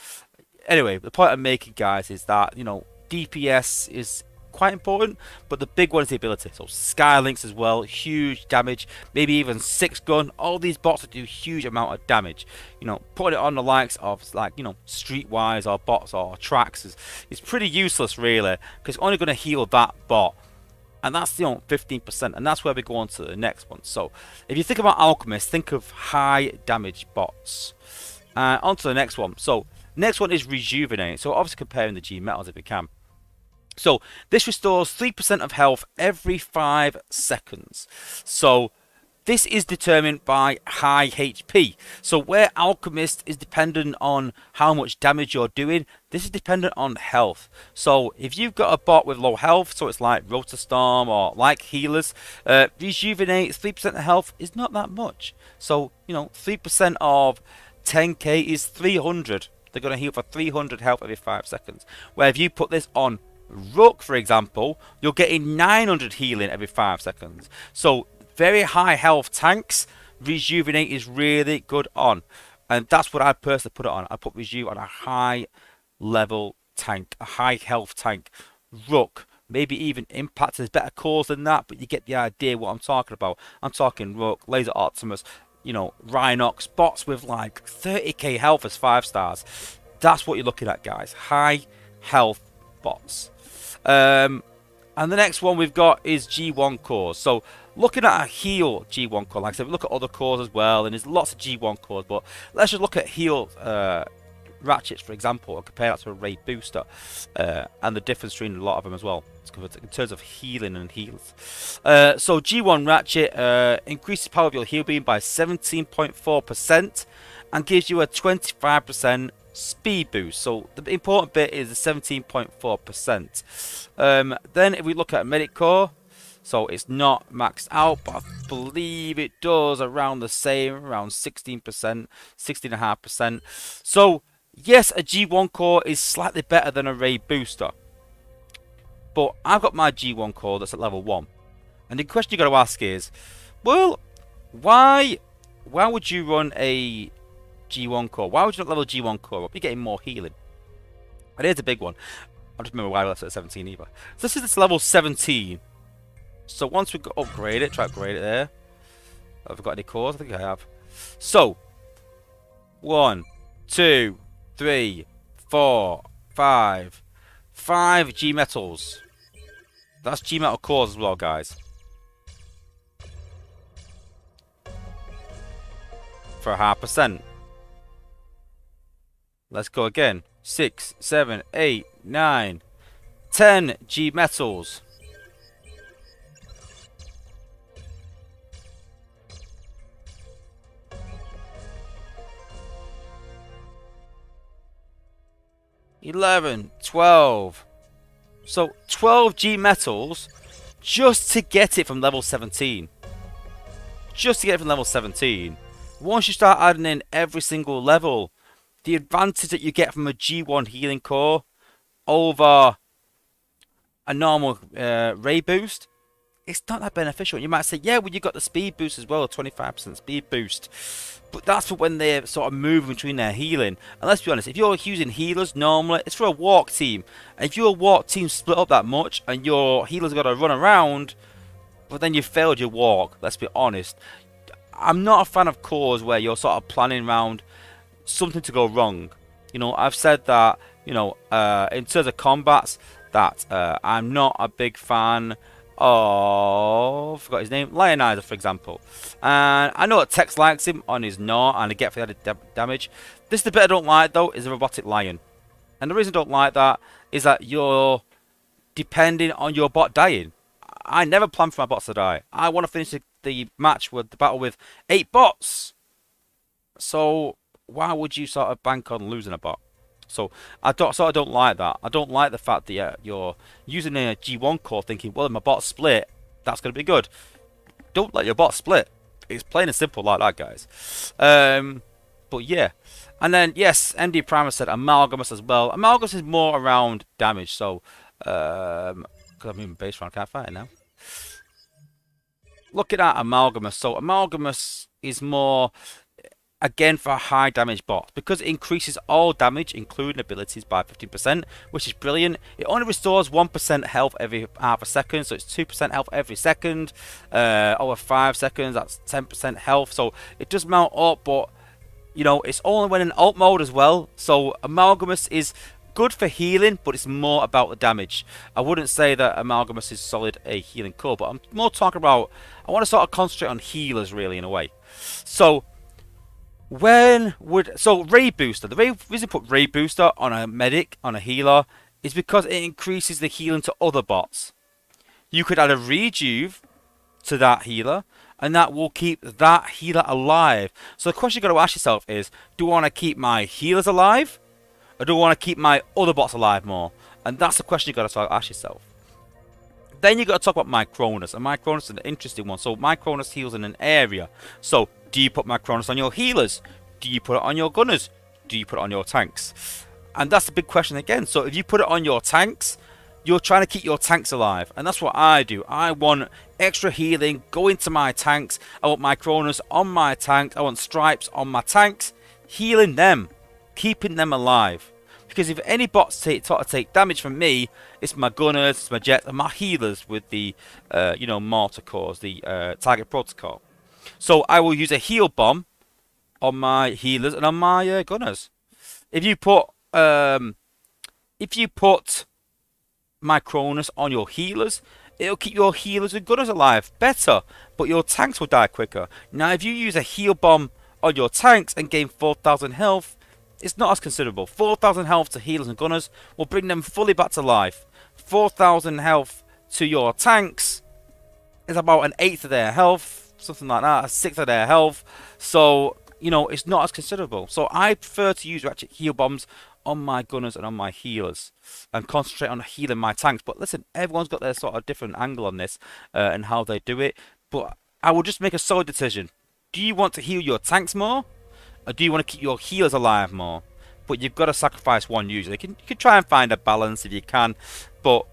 Anyway, the point I'm making, guys, is that you know DPS is quite important, but the big one is the ability. So Skylynx as well, huge damage, maybe even six gun. All these bots that do huge amount of damage. You know, putting it on the likes of like you know Streetwise or bots or tracks is is pretty useless really, because it's only going to heal that bot. And that's you know 15%, and that's where we go on to the next one. So, if you think about Alchemist, think of high damage bots. Uh, on to the next one. So, next one is Rejuvenate. So, obviously comparing the G metals if we can. So this restores 3% of health every 5 seconds. So this is determined by high HP. So where Alchemist is dependent on how much damage you're doing, this is dependent on health. So if you've got a bot with low health, so it's like Rotorstorm or like healers, uh, Rejuvenate 3% of health is not that much. So, you know, 3% of 10k is 300. They're going to heal for 300 health every 5 seconds. Where if you put this on Rook, for example, you're getting 900 healing every 5 seconds. So, very high health tanks, Rejuvenate is really good on. And that's what I personally put it on. I put Rejuve on a high level tank, a high health tank. Rook, maybe even Impact has better cores than that, but you get the idea what I'm talking about. I'm talking Rook, Laser Optimus, you know, Rhinox, bots with like 30k health as 5 stars. That's what you're looking at, guys. High health bots. Um, and the next one we've got is G1 cores. So looking at a heal G1 core, like I said, we look at other cores as well, and there's lots of G1 cores, but let's just look at heal uh, ratchets, for example, and compare that to a Ray Booster, uh, and the difference between a lot of them as well, in terms of healing and heals. Uh, so G1 Ratchet uh, increases power of your heal beam by 17.4% and gives you a 25% speed boost. So the important bit is the 17.4%. Um, then if we look at a Medic Core, so it's not maxed out, but I believe it does around the same, around 16%, 16.5%. So yes, a G1 core is slightly better than a Ray booster. But I've got my G1 core that's at level 1. And the question you've got to ask is, well, why why would you run a G1 core. Why would you not level G1 core up? You're getting more healing. And here's a big one. I don't remember why I left it at 17 either. So this is this level 17. So once we upgrade it, try upgrade it there. Have I got any cores? I think I have. So, one, two, three, four, five. Five G metals. That's G metal cores as well, guys. For a half percent. Let's go again. Six, seven, eight, nine, ten G metals. Eleven, twelve. So 12 G metals just to get it from level 17. Just to get it from level 17. Once you start adding in every single level, the advantage that you get from a G1 healing core over a normal uh, ray boost, it's not that beneficial. You might say, yeah, well, you got the speed boost as well, a 25% speed boost. But that's for when they're sort of moving between their healing. And let's be honest, if you're using healers normally, it's for a walk team. And if your walk team split up that much and your healers got to run around, but then you failed your walk, let's be honest. I'm not a fan of cores where you're sort of planning around something to go wrong. You know, I've said that, you know, uh, in terms of combats, that uh, I'm not a big fan of forgot his name, Lionizer, for example. And I know that Tex likes him on his Gnaw and I get for the added damage. This is the bit I don't like though, is a robotic lion. And the reason I don't like that is that you're depending on your bot dying. I never plan for my bots to die. I want to finish the, the match with the battle with eight bots. So why would you sort of bank on losing a bot? So I don't, sort of don't like that. I don't like the fact that you're using a G1 core thinking, well, if my bot split, that's going to be good. Don't let your bot split. It's plain and simple like that, guys. Um, but yeah. And then, yes, MD Primer said Amalgamous as well. Amalgamous is more around damage. So, um, because I'm moving base around, I can't find it now. Looking at Amalgamous. So, Amalgamous is more again for a high damage bots because it increases all damage including abilities by 15% which is brilliant. It only restores 1% health every half a second so it's 2% health every second. Uh, over 5 seconds that's 10% health. So it does mount up but you know it's only when in alt mode as well. So amalgamous is good for healing but it's more about the damage. I wouldn't say that amalgamous is solid a healing core but I'm more talking about I want to sort of concentrate on healers really in a way. So when would so Ray Booster? The reason put Ray Booster on a medic on a healer is because it increases the healing to other bots. You could add a rejuve to that healer, and that will keep that healer alive. So the question you got to ask yourself is: Do I want to keep my healers alive, or do I want to keep my other bots alive more? And that's the question you got to ask yourself. Then you got to talk about Micronus, and Micronus is an interesting one. So Micronus heals in an area. So do you put Micronus on your healers? Do you put it on your gunners? Do you put it on your tanks? And that's the big question again. So if you put it on your tanks, you're trying to keep your tanks alive. And that's what I do. I want extra healing go into my tanks. I want Micronus on my tanks. I want stripes on my tanks. Healing them. Keeping them alive. Because if any bots take, take damage from me, it's my gunners, it's my jets, and my healers with the, uh, you know, mortar cores, the uh, target protocol. So I will use a heal bomb on my healers and on my uh, gunners. If you put um, if you put Micronus on your healers, it'll keep your healers and gunners alive better, but your tanks will die quicker. Now, if you use a heal bomb on your tanks and gain 4,000 health, it's not as considerable. 4,000 health to healers and gunners will bring them fully back to life. 4,000 health to your tanks is about an eighth of their health something like that, a sixth of their health. So, you know, it's not as considerable. So I prefer to use ratchet heal bombs on my gunners and on my healers and concentrate on healing my tanks. But listen, everyone's got their sort of different angle on this uh, and how they do it. But I will just make a solid decision. Do you want to heal your tanks more? Or do you want to keep your healers alive more? But you've got to sacrifice one usually. You can, you can try and find a balance if you can. But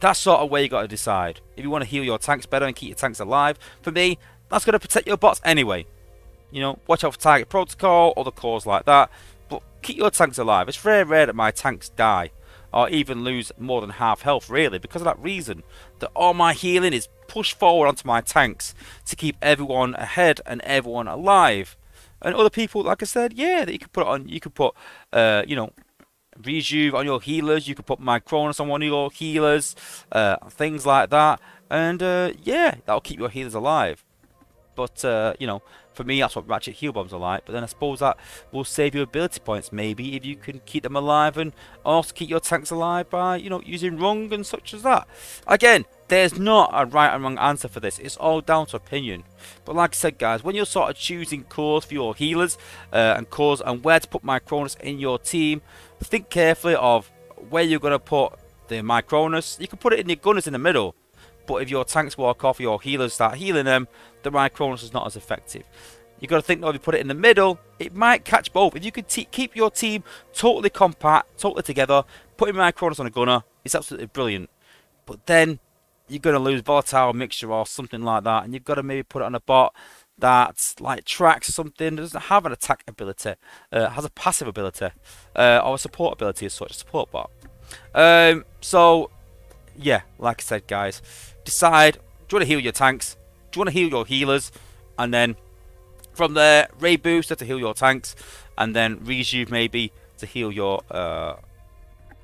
that's sort of where you got to decide. If you want to heal your tanks better and keep your tanks alive, for me, that's going to protect your bots anyway. You know, watch out for target protocol, other cores like that. But keep your tanks alive. It's very rare that my tanks die or even lose more than half health really because of that reason that all my healing is pushed forward onto my tanks to keep everyone ahead and everyone alive and other people like i said yeah that you could put on you could put uh, you know Rejuve on your healers. You could put Micronus on one of your healers. Uh, things like that. And uh, yeah, that'll keep your healers alive. But, uh, you know, for me, that's what Ratchet Heal Bombs are like. But then I suppose that will save you ability points, maybe, if you can keep them alive and also keep your tanks alive by, you know, using rung and such as that. Again, there's not a right and wrong answer for this. It's all down to opinion. But like I said, guys, when you're sort of choosing cores for your healers uh, and cores and where to put Micronus in your team, think carefully of where you're going to put the Micronus. You can put it in your gunners in the middle. But if your tanks walk off, your healers start healing them, the Micronus is not as effective. You've got to think, though, if you put it in the middle, it might catch both. If you could keep your team totally compact, totally together, putting Micronus on a gunner, it's absolutely brilliant. But then you're going to lose volatile mixture or something like that, and you've got to maybe put it on a bot that like tracks something that doesn't have an attack ability, uh, has a passive ability, uh, or a support ability as such, a support bot. Um, so, yeah, like I said, guys, decide do you want to heal your tanks, do you want to heal your healers, and then from there, Ray Booster to heal your tanks, and then Rejuve maybe to heal your uh,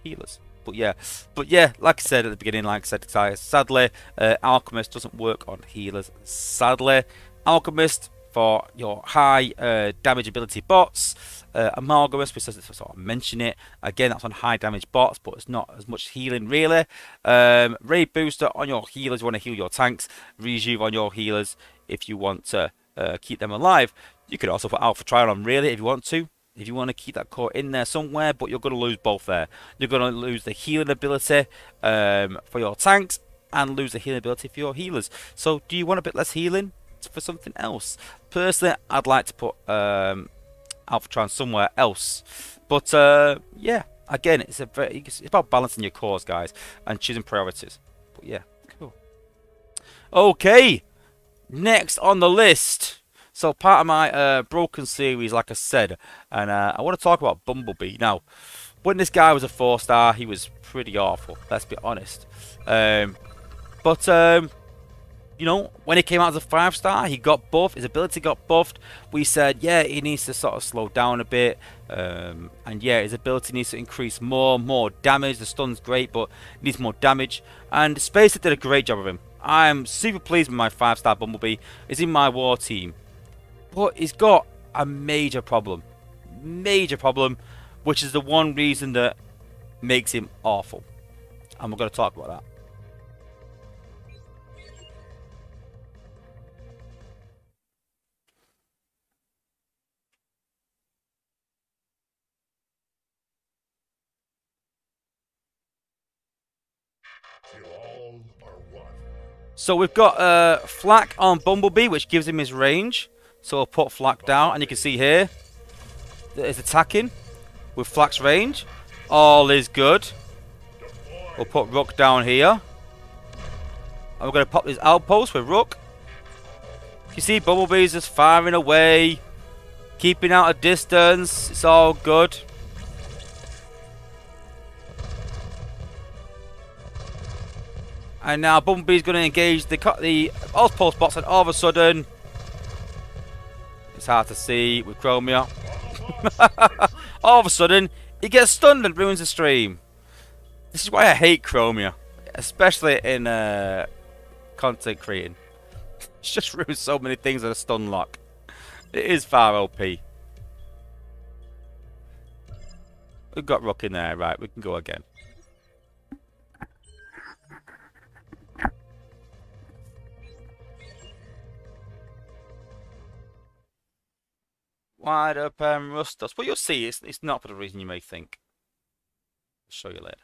healers. But yeah, but yeah, like I said at the beginning, like I said, sadly, uh, Alchemist doesn't work on healers. Sadly, Alchemist for your high uh, damage ability bots. Uh, Amalgamous, which says sort of mention it. Again, that's on high damage bots, but it's not as much healing really. Um, Ray Booster on your healers, you want to heal your tanks. Rejuve on your healers if you want to uh, keep them alive. You could also put Alpha Trion on really if you want to if you want to keep that core in there somewhere, but you're going to lose both there. You're going to lose the healing ability um, for your tanks and lose the healing ability for your healers. So do you want a bit less healing for something else? Personally, I'd like to put um, Alpha Trion somewhere else. But uh, yeah, again, it's a very, it's about balancing your cores, guys, and choosing priorities. But yeah, cool. Okay, next on the list so part of my uh, Broken series, like I said, and uh, I want to talk about Bumblebee. Now, when this guy was a four star, he was pretty awful. Let's be honest. Um, but um, you know, when he came out as a five star, he got buffed. His ability got buffed. We said, yeah, he needs to sort of slow down a bit. Um, and yeah, his ability needs to increase more, more damage. The stun's great, but needs more damage. And Space Ape did a great job of him. I'm super pleased with my five star Bumblebee. He's in my war team. But he's got a major problem. Major problem, which is the one reason that makes him awful. And we're going to talk about that. So we've got uh, Flak on Bumblebee, which gives him his range. So I'll put Flak down, and you can see here that it's attacking with Flak's range. All is good. We'll put Rook down here. And we're going to pop this outpost with Rook. You see Bumblebee's just firing away. Keeping out a distance. It's all good. And now Bumblebee's going to engage the, the outpost bots and all of a sudden it's hard to see with Chromia. All of a sudden, he gets stunned and ruins the stream. This is why I hate Chromia. Especially in uh, content creating. It's just ruins so many things with a stun lock. It is far OP. We've got Rook in there, right, we can go again. Wide open Rustos. Well, you'll see, it's, it's not for the reason you may think. I'll show you later.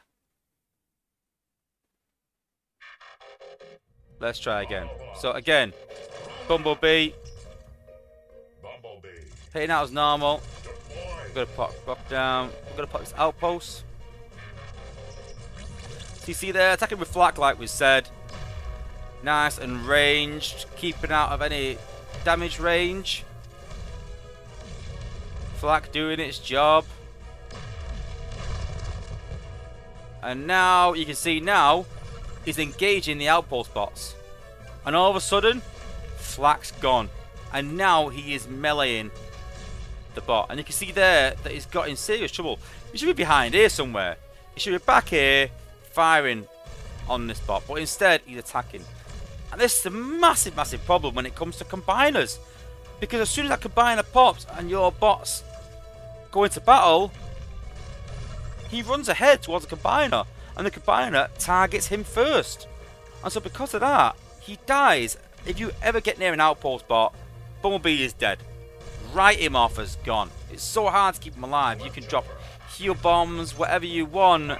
Let's try again. So again, Bumblebee. Bumblebee. Hitting out as normal. We're gonna pop Rook down. We're gonna pop this outpost. So you see there, attacking with flak like we said. Nice and ranged, keeping out of any damage range. Flak doing its job. And now, you can see now, he's engaging the outpost bots. And all of a sudden, Flak's gone. And now he is meleeing the bot. And you can see there that he's got in serious trouble. He should be behind here somewhere. He should be back here firing on this bot. But instead, he's attacking. And this is a massive, massive problem when it comes to combiners. Because as soon as that combiner pops and your bots go into battle, he runs ahead towards the combiner. And the combiner targets him first. And so because of that, he dies. If you ever get near an outpost bot, Bumblebee is dead. Write him off as gone. It's so hard to keep him alive. You can drop heal bombs, whatever you want.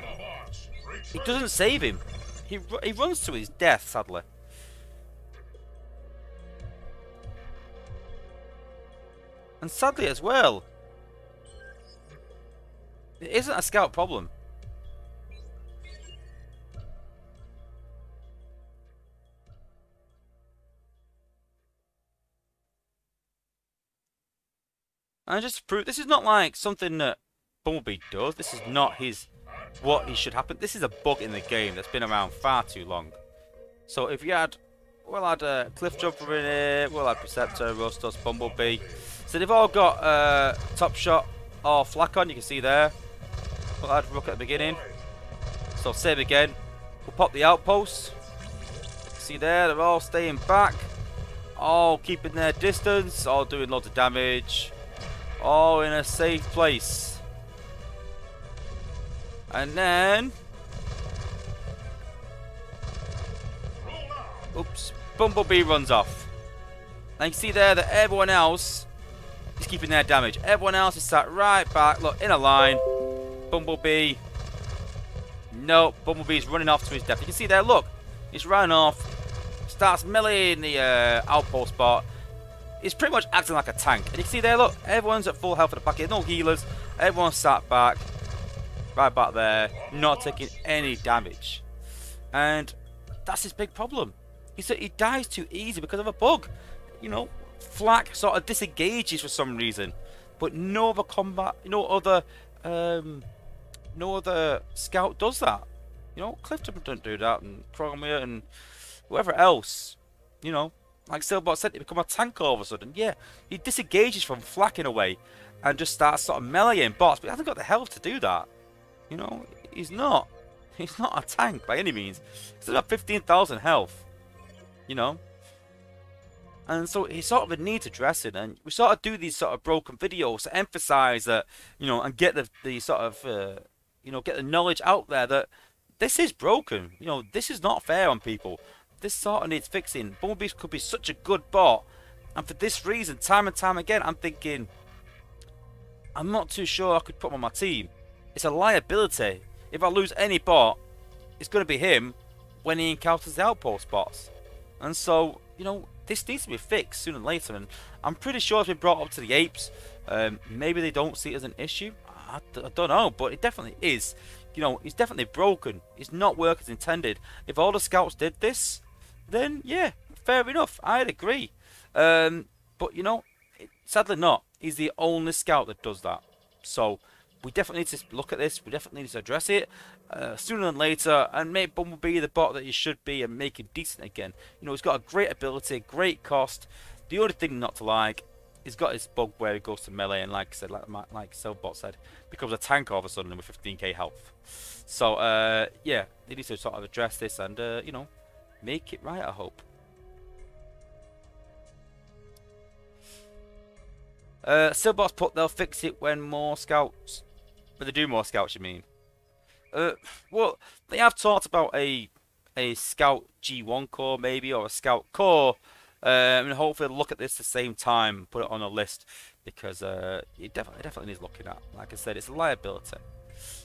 It doesn't save him. He, he runs to his death, sadly. And sadly as well, it isn't a scout problem. And just prove, this is not like something that Bumblebee does. This is not his what he should happen. This is a bug in the game that's been around far too long. So if you had, we'll add a Cliff Jumper in here, we'll add Perceptor, Rustos, Bumblebee. So they've all got uh, Top Shot or Flak on, you can see there. We'll add Rook at the beginning. So save again. We'll pop the outposts. See there, they're all staying back. All keeping their distance, all doing loads of damage. All in a safe place. And then, oops, Bumblebee runs off. And you see there that everyone else is keeping their damage. Everyone else is sat right back, look, in a line. Bumblebee. No, Bumblebee's running off to his death. You can see there, look, he's running off. Starts meleeing the uh, outpost spot. He's pretty much acting like a tank. And you can see there, look, everyone's at full health in the packet. No healers. Everyone's sat back. Right back there. Not taking any damage. And that's his big problem. He said he dies too easy because of a bug. You know, Flak sort of disengages for some reason, but no other combat, no other, um, no other scout does that. You know, Clifton don't do that, and Cromwell and whoever else. You know, like Silbot said, he become a tank all of a sudden. Yeah, he disengages from Flak in a way, and just starts sort of meleeing bots, but he hasn't got the health to do that. You know, he's not. He's not a tank by any means. He's got 15,000 health. You know? And so he sort of needs addressing, and we sort of do these sort of broken videos to emphasize that, you know, and get the, the sort of, uh, you know, get the knowledge out there that this is broken. You know, this is not fair on people. This sort of needs fixing. Bumblebee could be such a good bot, and for this reason, time and time again, I'm thinking, I'm not too sure I could put him on my team. It's a liability. If I lose any bot, it's going to be him when he encounters the outpost bots. And so, you know, this needs to be fixed sooner or later. And I'm pretty sure it's been brought up to the apes. Um, maybe they don't see it as an issue. I, don't know, but it definitely is. You know, it's definitely broken. It's not working as intended. If all the scouts did this, then yeah, fair enough. I'd agree. Um, but you know, it, sadly not. He's the only scout that does that. So we definitely need to look at this. We definitely need to address it uh, sooner than later and make Bumblebee the bot that he should be and make him decent again. You know, he's got a great ability, great cost. The only thing not to like, he's got his bug where he goes to melee and like I said, like like Selbot said, becomes a tank all of a sudden with 15k health. So uh, yeah, they need to sort of address this and uh, you know, make it right. I hope. Uh, Silbots put they'll fix it when more scouts, when they do more scouts. You mean? Uh, well, they have talked about a a scout G1 core maybe or a scout core, um, and hopefully look at this at the same time, put it on a list because uh, it definitely definitely needs looking at. Like I said, it's a liability.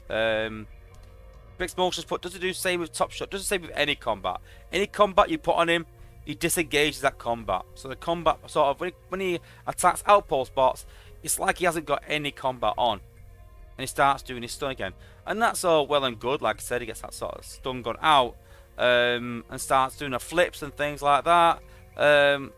Um, Motions put does it do same with Top Shot? Does it same with any combat? Any combat you put on him, he disengages that combat. So the combat sort of when he, when he attacks outpost bots, it's like he hasn't got any combat on, and he starts doing his stun again. And that's all well and good. Like I said, he gets that sort of stun gun out um, and starts doing the flips and things like that. Um,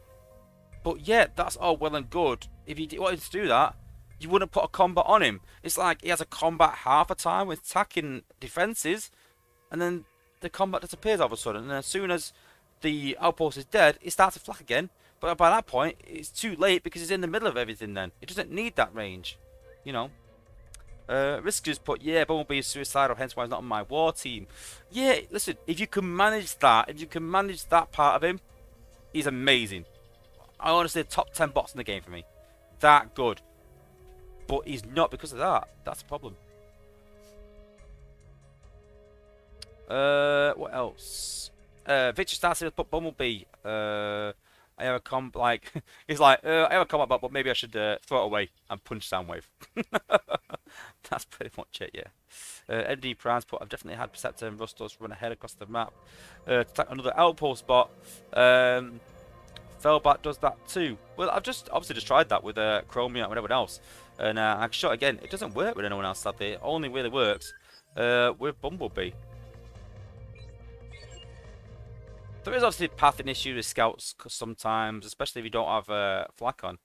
but yeah, that's all well and good. If you wanted to do that, you wouldn't put a combat on him. It's like he has a combat half a time with attacking defenses, and then the combat disappears all of a sudden. And as soon as the outpost is dead, it starts to flak again But by that point, it's too late because it's in the middle of everything then. It doesn't need that range. You know. Uh, Risk just put, yeah, Bumblebee is suicidal, hence why he's not on my war team. Yeah, listen, if you can manage that, if you can manage that part of him, he's amazing. I honestly top 10 bots in the game for me. That good. But he's not because of that. That's the problem. Uh, what else? Uh, Victor to put Bumblebee. Uh, I have a comp like he's like uh, I have a combat bot, but maybe I should uh, throw it away and punch Soundwave. That's pretty much it, yeah. Uh, MD Prime's put I've definitely had Perceptor and Rustos run ahead across the map uh, to attack another outpost bot. Um, Fellbat does that too. Well, I've just obviously just tried that with uh, Chromia and everyone else, and uh, I shot again. It doesn't work with anyone else. Sadly, it only really works uh, with Bumblebee. There is obviously pathing issue with scouts sometimes, especially if you don't have uh, flak on.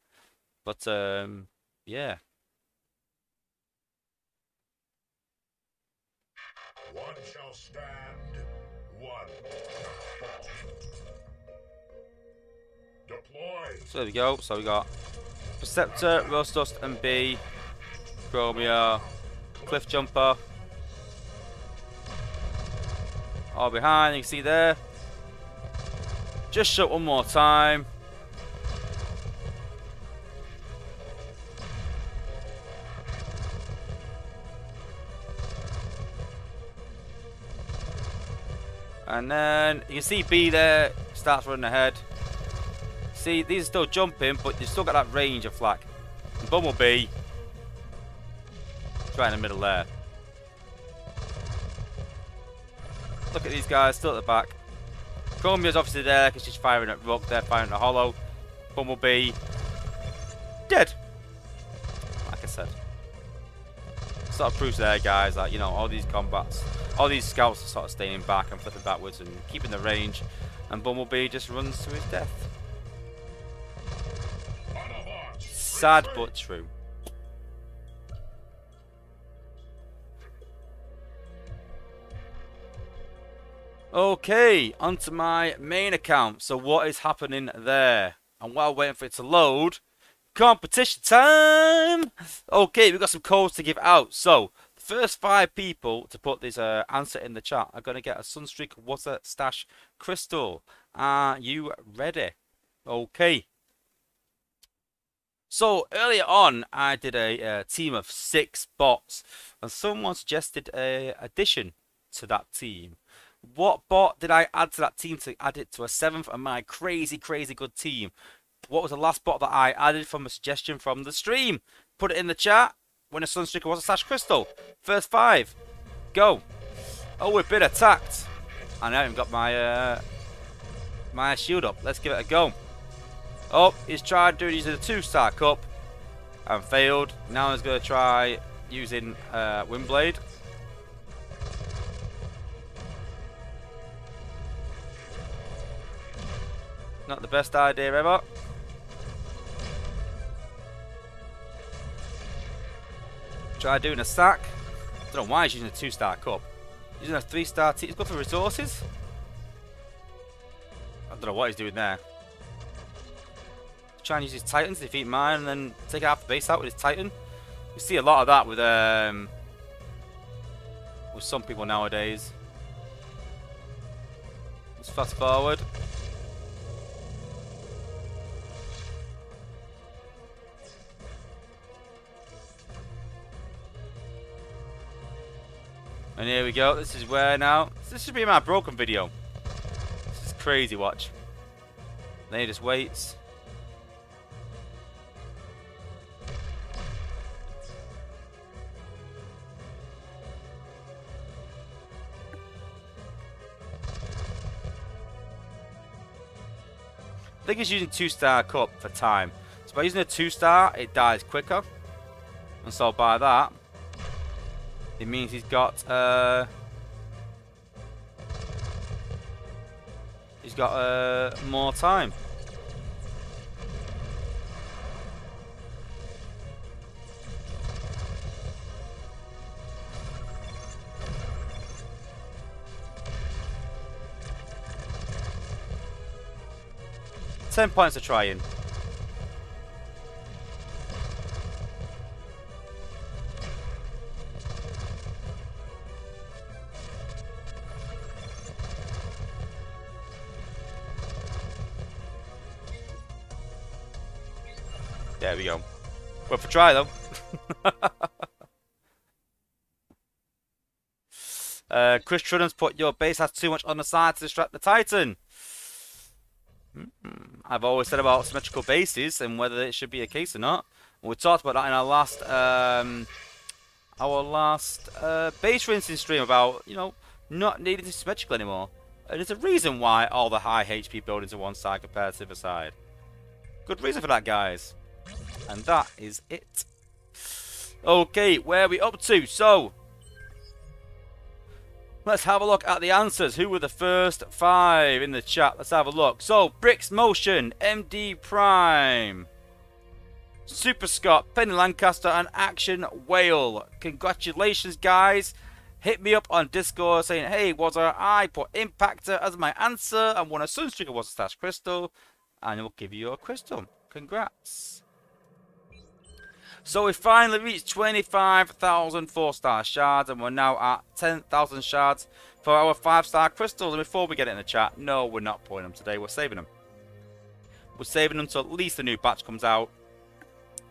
But um, yeah. One shall stand, one fall. Deploy. So there we go. So we got Perceptor, Rose Dust, and B, Chromia, Cliff Jumper. All behind, you can see there. Just shut one more time. And then you can see B there starts running ahead. See, these are still jumping, but you've still got that range of flak. And Bumblebee, right in the middle there. Look at these guys, still at the back. Chromia's obviously there because she's firing at Rook, they're firing at Hollow. Bumblebee, dead. Like I said. Sort of proves there, guys, that, you know, all these combats, all these scouts are sort of staying back and flipping backwards and keeping the range. And Bumblebee just runs to his death. Sad but true. Okay, onto my main account. So what is happening there? And while waiting for it to load, competition time! Okay, we've got some codes to give out. So, first five people to put this uh, answer in the chat are going to get a Sunstreaker Wozza Stash Crystal. Are you ready? Okay. So earlier on, I did a, uh team of six bots, and someone suggested a addition to that team. What bot did I add to that team to add it to a seventh of my crazy, crazy good team? What was the last bot that I added from a suggestion from the stream? Put it in the chat. When a Sunstreaker Wozza Slash Crystal. First five. Go. Oh, we've been attacked. And I haven't got my uh, my shield up. Let's give it a go. Oh, he's tried doing using a two-star cup and failed. Now he's going to try using uh, Windblade. Not the best idea ever. Try doing a sack. I don't know why he's using a two-star cup. He's Using a three-star team. He's good for resources. I don't know what he's doing there. Try and use his Titan to defeat mine and then take half the base out with his Titan. We see a lot of that with um with some people nowadays. Let's fast forward. And here we go. This is where now. This should be my broken video. This is crazy. Watch. Then he just waits. I think he's using two star cup for time. So by using a two star, it dies quicker. And so by that, it means he's got uh he's got uh more time. 10 points to trying. Try though. uh, Chris Trudden's put your base has too much on the side to distract the Titan. Hmm. I've always said about symmetrical bases and whether it should be a case or not. We talked about that in our last um, our last uh, base rinsing stream about you know not needing to symmetrical anymore. And there's a reason why all the high HP buildings are one side compared to the other side. Good reason for that, guys. And that is it. Okay, where are we up to? So, let's have a look at the answers. Who were the first five in the chat? Let's have a look. So, Bricks Motion, MD Prime, Super Scott, Penny Lancaster, and Action Whale. Congratulations, guys. Hit me up on Discord saying, hey, was I put Impactor as my answer and won a Sunstreaker Wozza Stash Crystal, and we'll give you a crystal. Congrats. So we finally reached 25,000 4-star shards and we're now at 10,000 shards for our 5-star crystals. And before we get it in the chat, no, we're not pulling them today. We're saving them. We're saving them until at least the new batch comes out.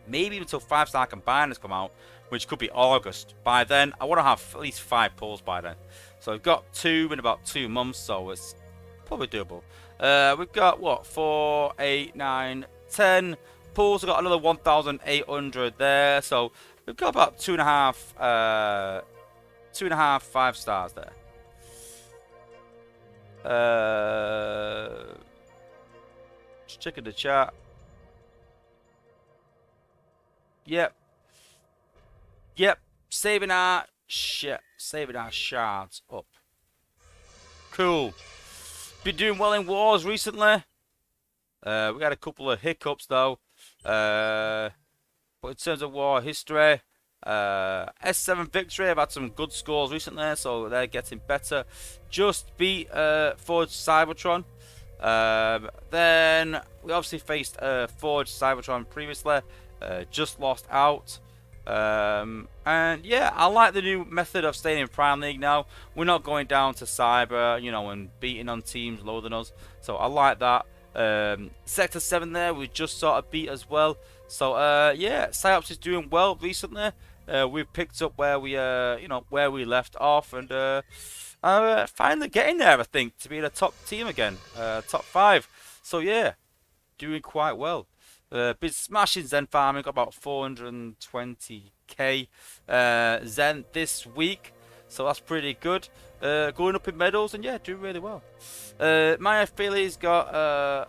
Maybe until 5-star combiners come out, which could be August. By then, I want to have at least 5 pulls by then. So we've got 2 in about 2 months, so it's probably doable. Uh, we've got, what, 4, 8, 9, 10... Pools got another 1,800 there, so we've got about two and a half, uh, two and a half five stars there. Uh, just checking the chat. Yep. Yep. Saving our shit. Saving our shards up. Cool. Been doing well in wars recently. Uh, we got a couple of hiccups though. Uh, but in terms of war history, uh, S7 Victory I've had some good scores recently, so they're getting better. Just beat uh, Forge Cybertron. Um, then we obviously faced uh, Forge Cybertron previously, uh, just lost out. Um, and yeah, I like the new method of staying in Prime League now. We're not going down to Cyber, you know, and beating on teams lower than us. So I like that. Um, Sector 7 there, we just sort of beat as well. So, uh, yeah, Psyops is doing well recently. Uh, we've picked up where we, uh, you know, where we left off, and uh, are finally getting there, I think, to be a top team again, uh, top five. So yeah, doing quite well. Uh, been smashing Zen farming, got about 420k uh, Zen this week, so that's pretty good. Uh, going up in medals, and yeah, doing really well. Uh, Maya Philly's got. Uh,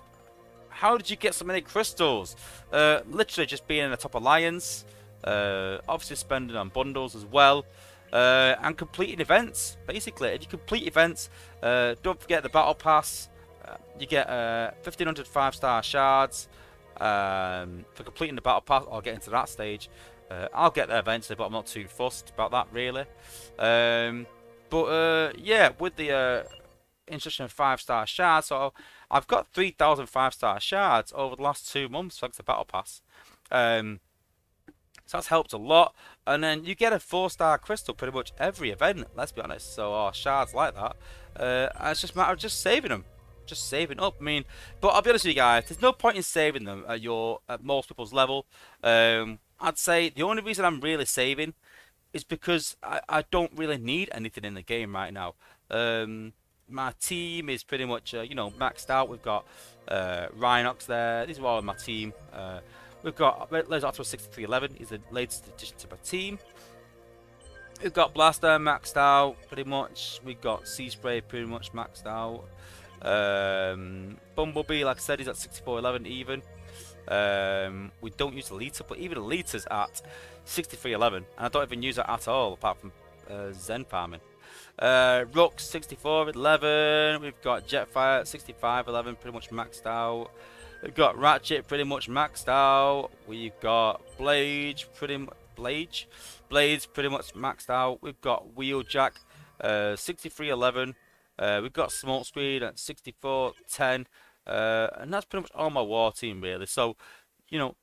how did you get so many crystals? Uh, literally just being in the top alliance. Uh, obviously spending on bundles as well. Uh, and completing events. Basically, if you complete events, uh, don't forget the battle pass. Uh, you get uh, 1500 five-star shards um, for completing the battle pass or getting to that stage. Uh, I'll get there eventually, but I'm not too fussed about that really. Um, but uh, yeah, with the uh, of five star shards. So I've got 3,000 five star shards over the last two months thanks to Battle Pass. Um, so that's helped a lot. And then you get a four star crystal pretty much every event, let's be honest. So oh, shards like that. Uh, it's just a matter of just saving them. Just saving up. I mean, but I'll be honest with you guys, there's no point in saving them at your at most people's level. Um, I'd say the only reason I'm really saving is because I, I don't really need anything in the game right now. Um, my team is pretty much, uh, you know, maxed out. We've got uh, Rhinox there. These are all my team. Uh, we've got Laser Optimus 6311 He's the latest addition to my team. We've got Blaster maxed out pretty much. We've got Sea Spray pretty much maxed out. Um, Bumblebee, like I said, he's at 6411 even. Um, we don't use the Lita, but even the Lita's at 6311, and I don't even use it at all apart from uh, Zen farming. Uh, Rux 64 11. We've got Jetfire 65 11, pretty much maxed out. We've got Ratchet pretty much maxed out. We've got Blade pretty much Blade Blades pretty much maxed out. We've got Wheeljack uh, 63 11. Uh, we've got Smokescreen at 64 10. Uh, and that's pretty much all my war team really. So, you know,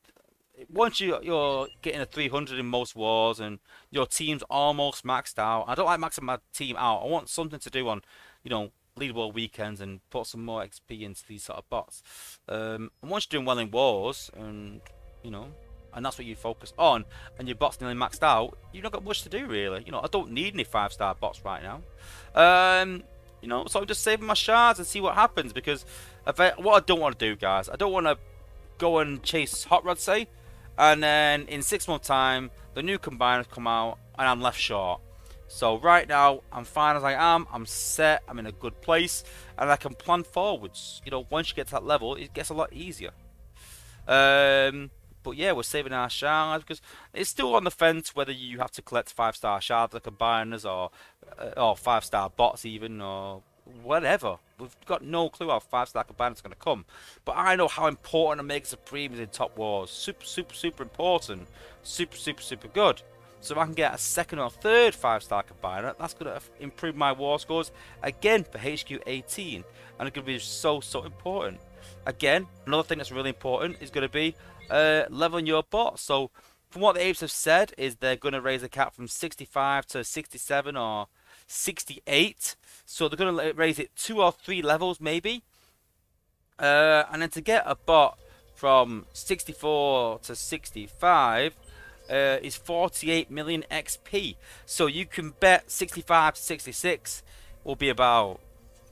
once you you're getting a 300 in most wars and your team's almost maxed out, I don't like maxing my team out. I want something to do on, you know, leaderboard weekends and put some more XP into these sort of bots. Um, and once you're doing well in wars and you know, and that's what you focus on, and your bot's nearly maxed out, you've not got much to do really. You know, I don't need any five star bots right now. Um, you know, so I'm just saving my shards and see what happens because What I don't want to do, guys, I don't want to go and chase Hot Rod, say, and then in six months' time, the new combiners come out and I'm left short. So right now, I'm fine as I am. I'm set. I'm in a good place, and I can plan forwards. You know, once you get to that level, it gets a lot easier. Um, but yeah, we're saving our shards because it's still on the fence whether you have to collect five star shards like combiners or uh, or five star bots even or whatever. We've got no clue how five star combiners are going to come. But I know how important Omega Supreme is in top wars. Super, super, super important. Super, super, super good. So if I can get a second or third five star combiner, that's going to improve my war scores again for HQ 18. And it's going to be so, so important. Again, another thing that's really important is going to be uh, leveling your bot. So from what the apes have said is they're going to raise the cap from 65 to 67 or 68. So they're going to raise it two or three levels maybe. Uh, and then to get a bot from 64 to 65 uh, is 48 million XP. So you can bet 65 to 66 will be about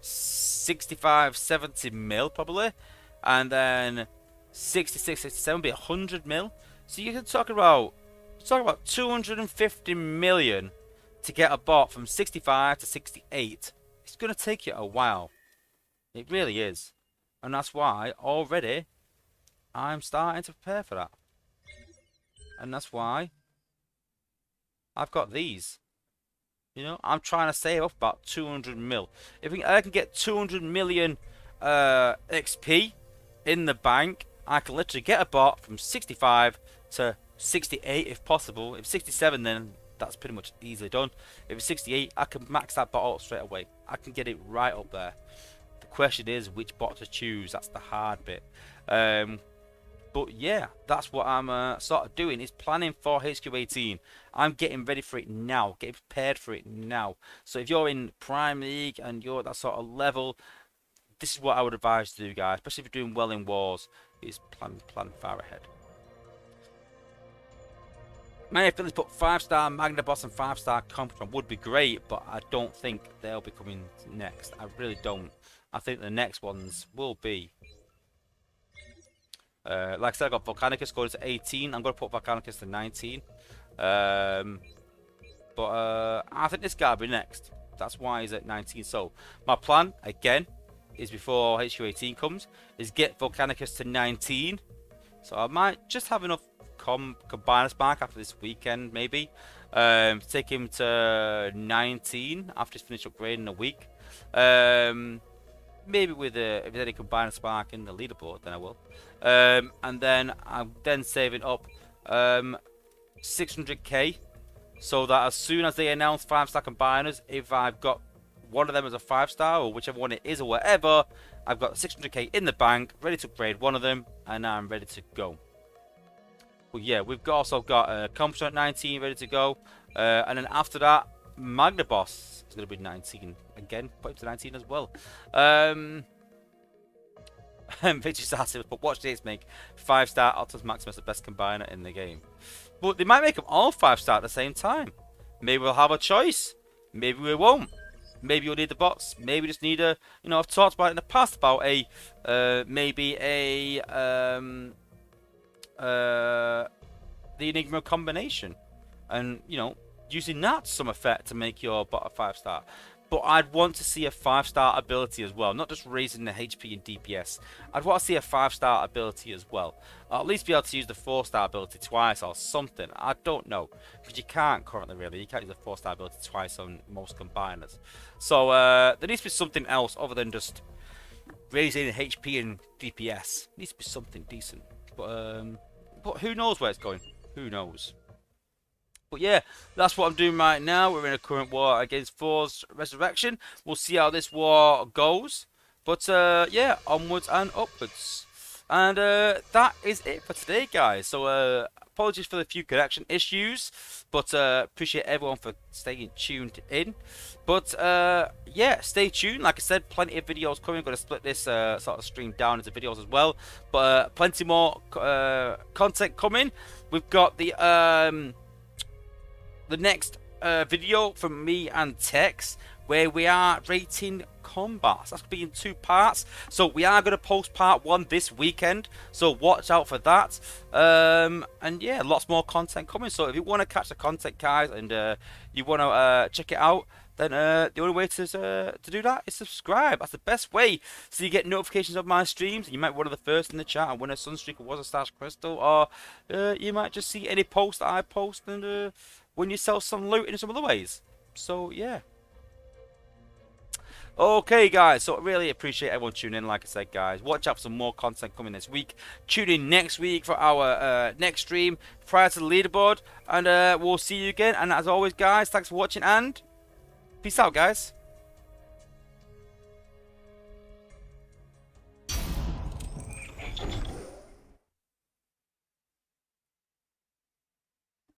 65, 70 mil probably. And then 66, 67 will be 100 mil. So you can talk about talk about 250 million to get a bot from 65 to 68. Going to take you a while. It really is. And that's why already I'm starting to prepare for that. And that's why I've got these. You know, I'm trying to save up about 200 mil. If I can get 200 million uh, XP in the bank, I can literally get a bot from 65 to 68 if possible. If 67, then that's pretty much easily done. If it's 68, I can max that bot out straight away. I can get it right up there. The question is which bot to choose. That's the hard bit. Um, but yeah, that's what I'm uh, sort of doing is planning for HQ18. I'm getting ready for it now, getting prepared for it now. So if you're in Prime League and you're at that sort of level, this is what I would advise to do, guys. Especially if you're doing well in wars, is plan plan far ahead. Many affiliates put 5-star Magnaboss and 5-star Computron would be great, but I don't think they'll be coming next. I really don't. I think the next ones will be... Uh, like I said, I got Volcanicus going to 18. I'm going to put Volcanicus to 19. Um, but uh, I think this guy will be next. That's why he's at 19. So, my plan, again, is before HQ18 comes, is get Volcanicus to 19. So I might just have enough com combine us back after this weekend, maybe. Um, take him to 19 after he's finished upgrading a week. Um, maybe with a, if there's any combiner spark in the leaderboard, then I will. Um, and then I'm then saving up um, 600k, so that as soon as they announce five star combiners, if I've got one of them as a five star or whichever one it is or whatever, I've got 600k in the bank, ready to upgrade one of them, and I'm ready to go. But yeah, we've also got uh, Comfort 19 ready to go. Uh, and then after that, Magnaboss is going to be 19. Again, put him to 19 as well. Um, Victory started, but watch this make 5 star Optimus Maximus the best combiner in the game. But they might make them all 5 star at the same time. Maybe we'll have a choice. Maybe we won't. Maybe you'll need the bots. Maybe just need a, you know, I've talked about in the past about a, uh, maybe a, um, uh, the Enigma combination, and you know using that to some effect to make your bot a five star. But I'd want to see a five star ability as well, not just raising the HP and DPS. I'd want to see a five star ability as well, or at least be able to use the four star ability twice or something. I don't know because you can't currently really. You can't use the four star ability twice on most combiners. So uh, there needs to be something else other than just raising HP and DPS. There needs to be something decent. But um, but who knows where it's going? Who knows? But yeah, that's what I'm doing right now. We're in a current war against Thor's Resurrection. We'll see how this war goes. But uh, yeah, onwards and upwards. And uh, that is it for today, guys. So uh, apologies for the few connection issues, but uh, appreciate everyone for staying tuned in. But uh, yeah, stay tuned. Like I said, plenty of videos coming. Going to split this uh, sort of stream down into videos as well. But uh, plenty more uh, content coming. We've got the um, the next uh, video from me and Tex where we are rating combats. That's going to be in two parts. So we are going to post part one this weekend. So watch out for that. Um, and yeah, lots more content coming. So if you want to catch the content, guys, and uh, you want to uh, check it out, then uh, the only way to uh, to do that is subscribe. That's the best way. So you get notifications of my streams. You might be one of the first in the chat and win a Sunstreaker Wozza Stash Crystal, or uh, you might just see any post that I post and uh, win yourself some loot in some other ways. So yeah. Okay, guys, so I really appreciate everyone tuning in. Like I said, guys, watch out for some more content coming this week. Tune in next week for our uh, next stream prior to the leaderboard, and uh, we'll see you again. And as always, guys, thanks for watching and peace out, guys.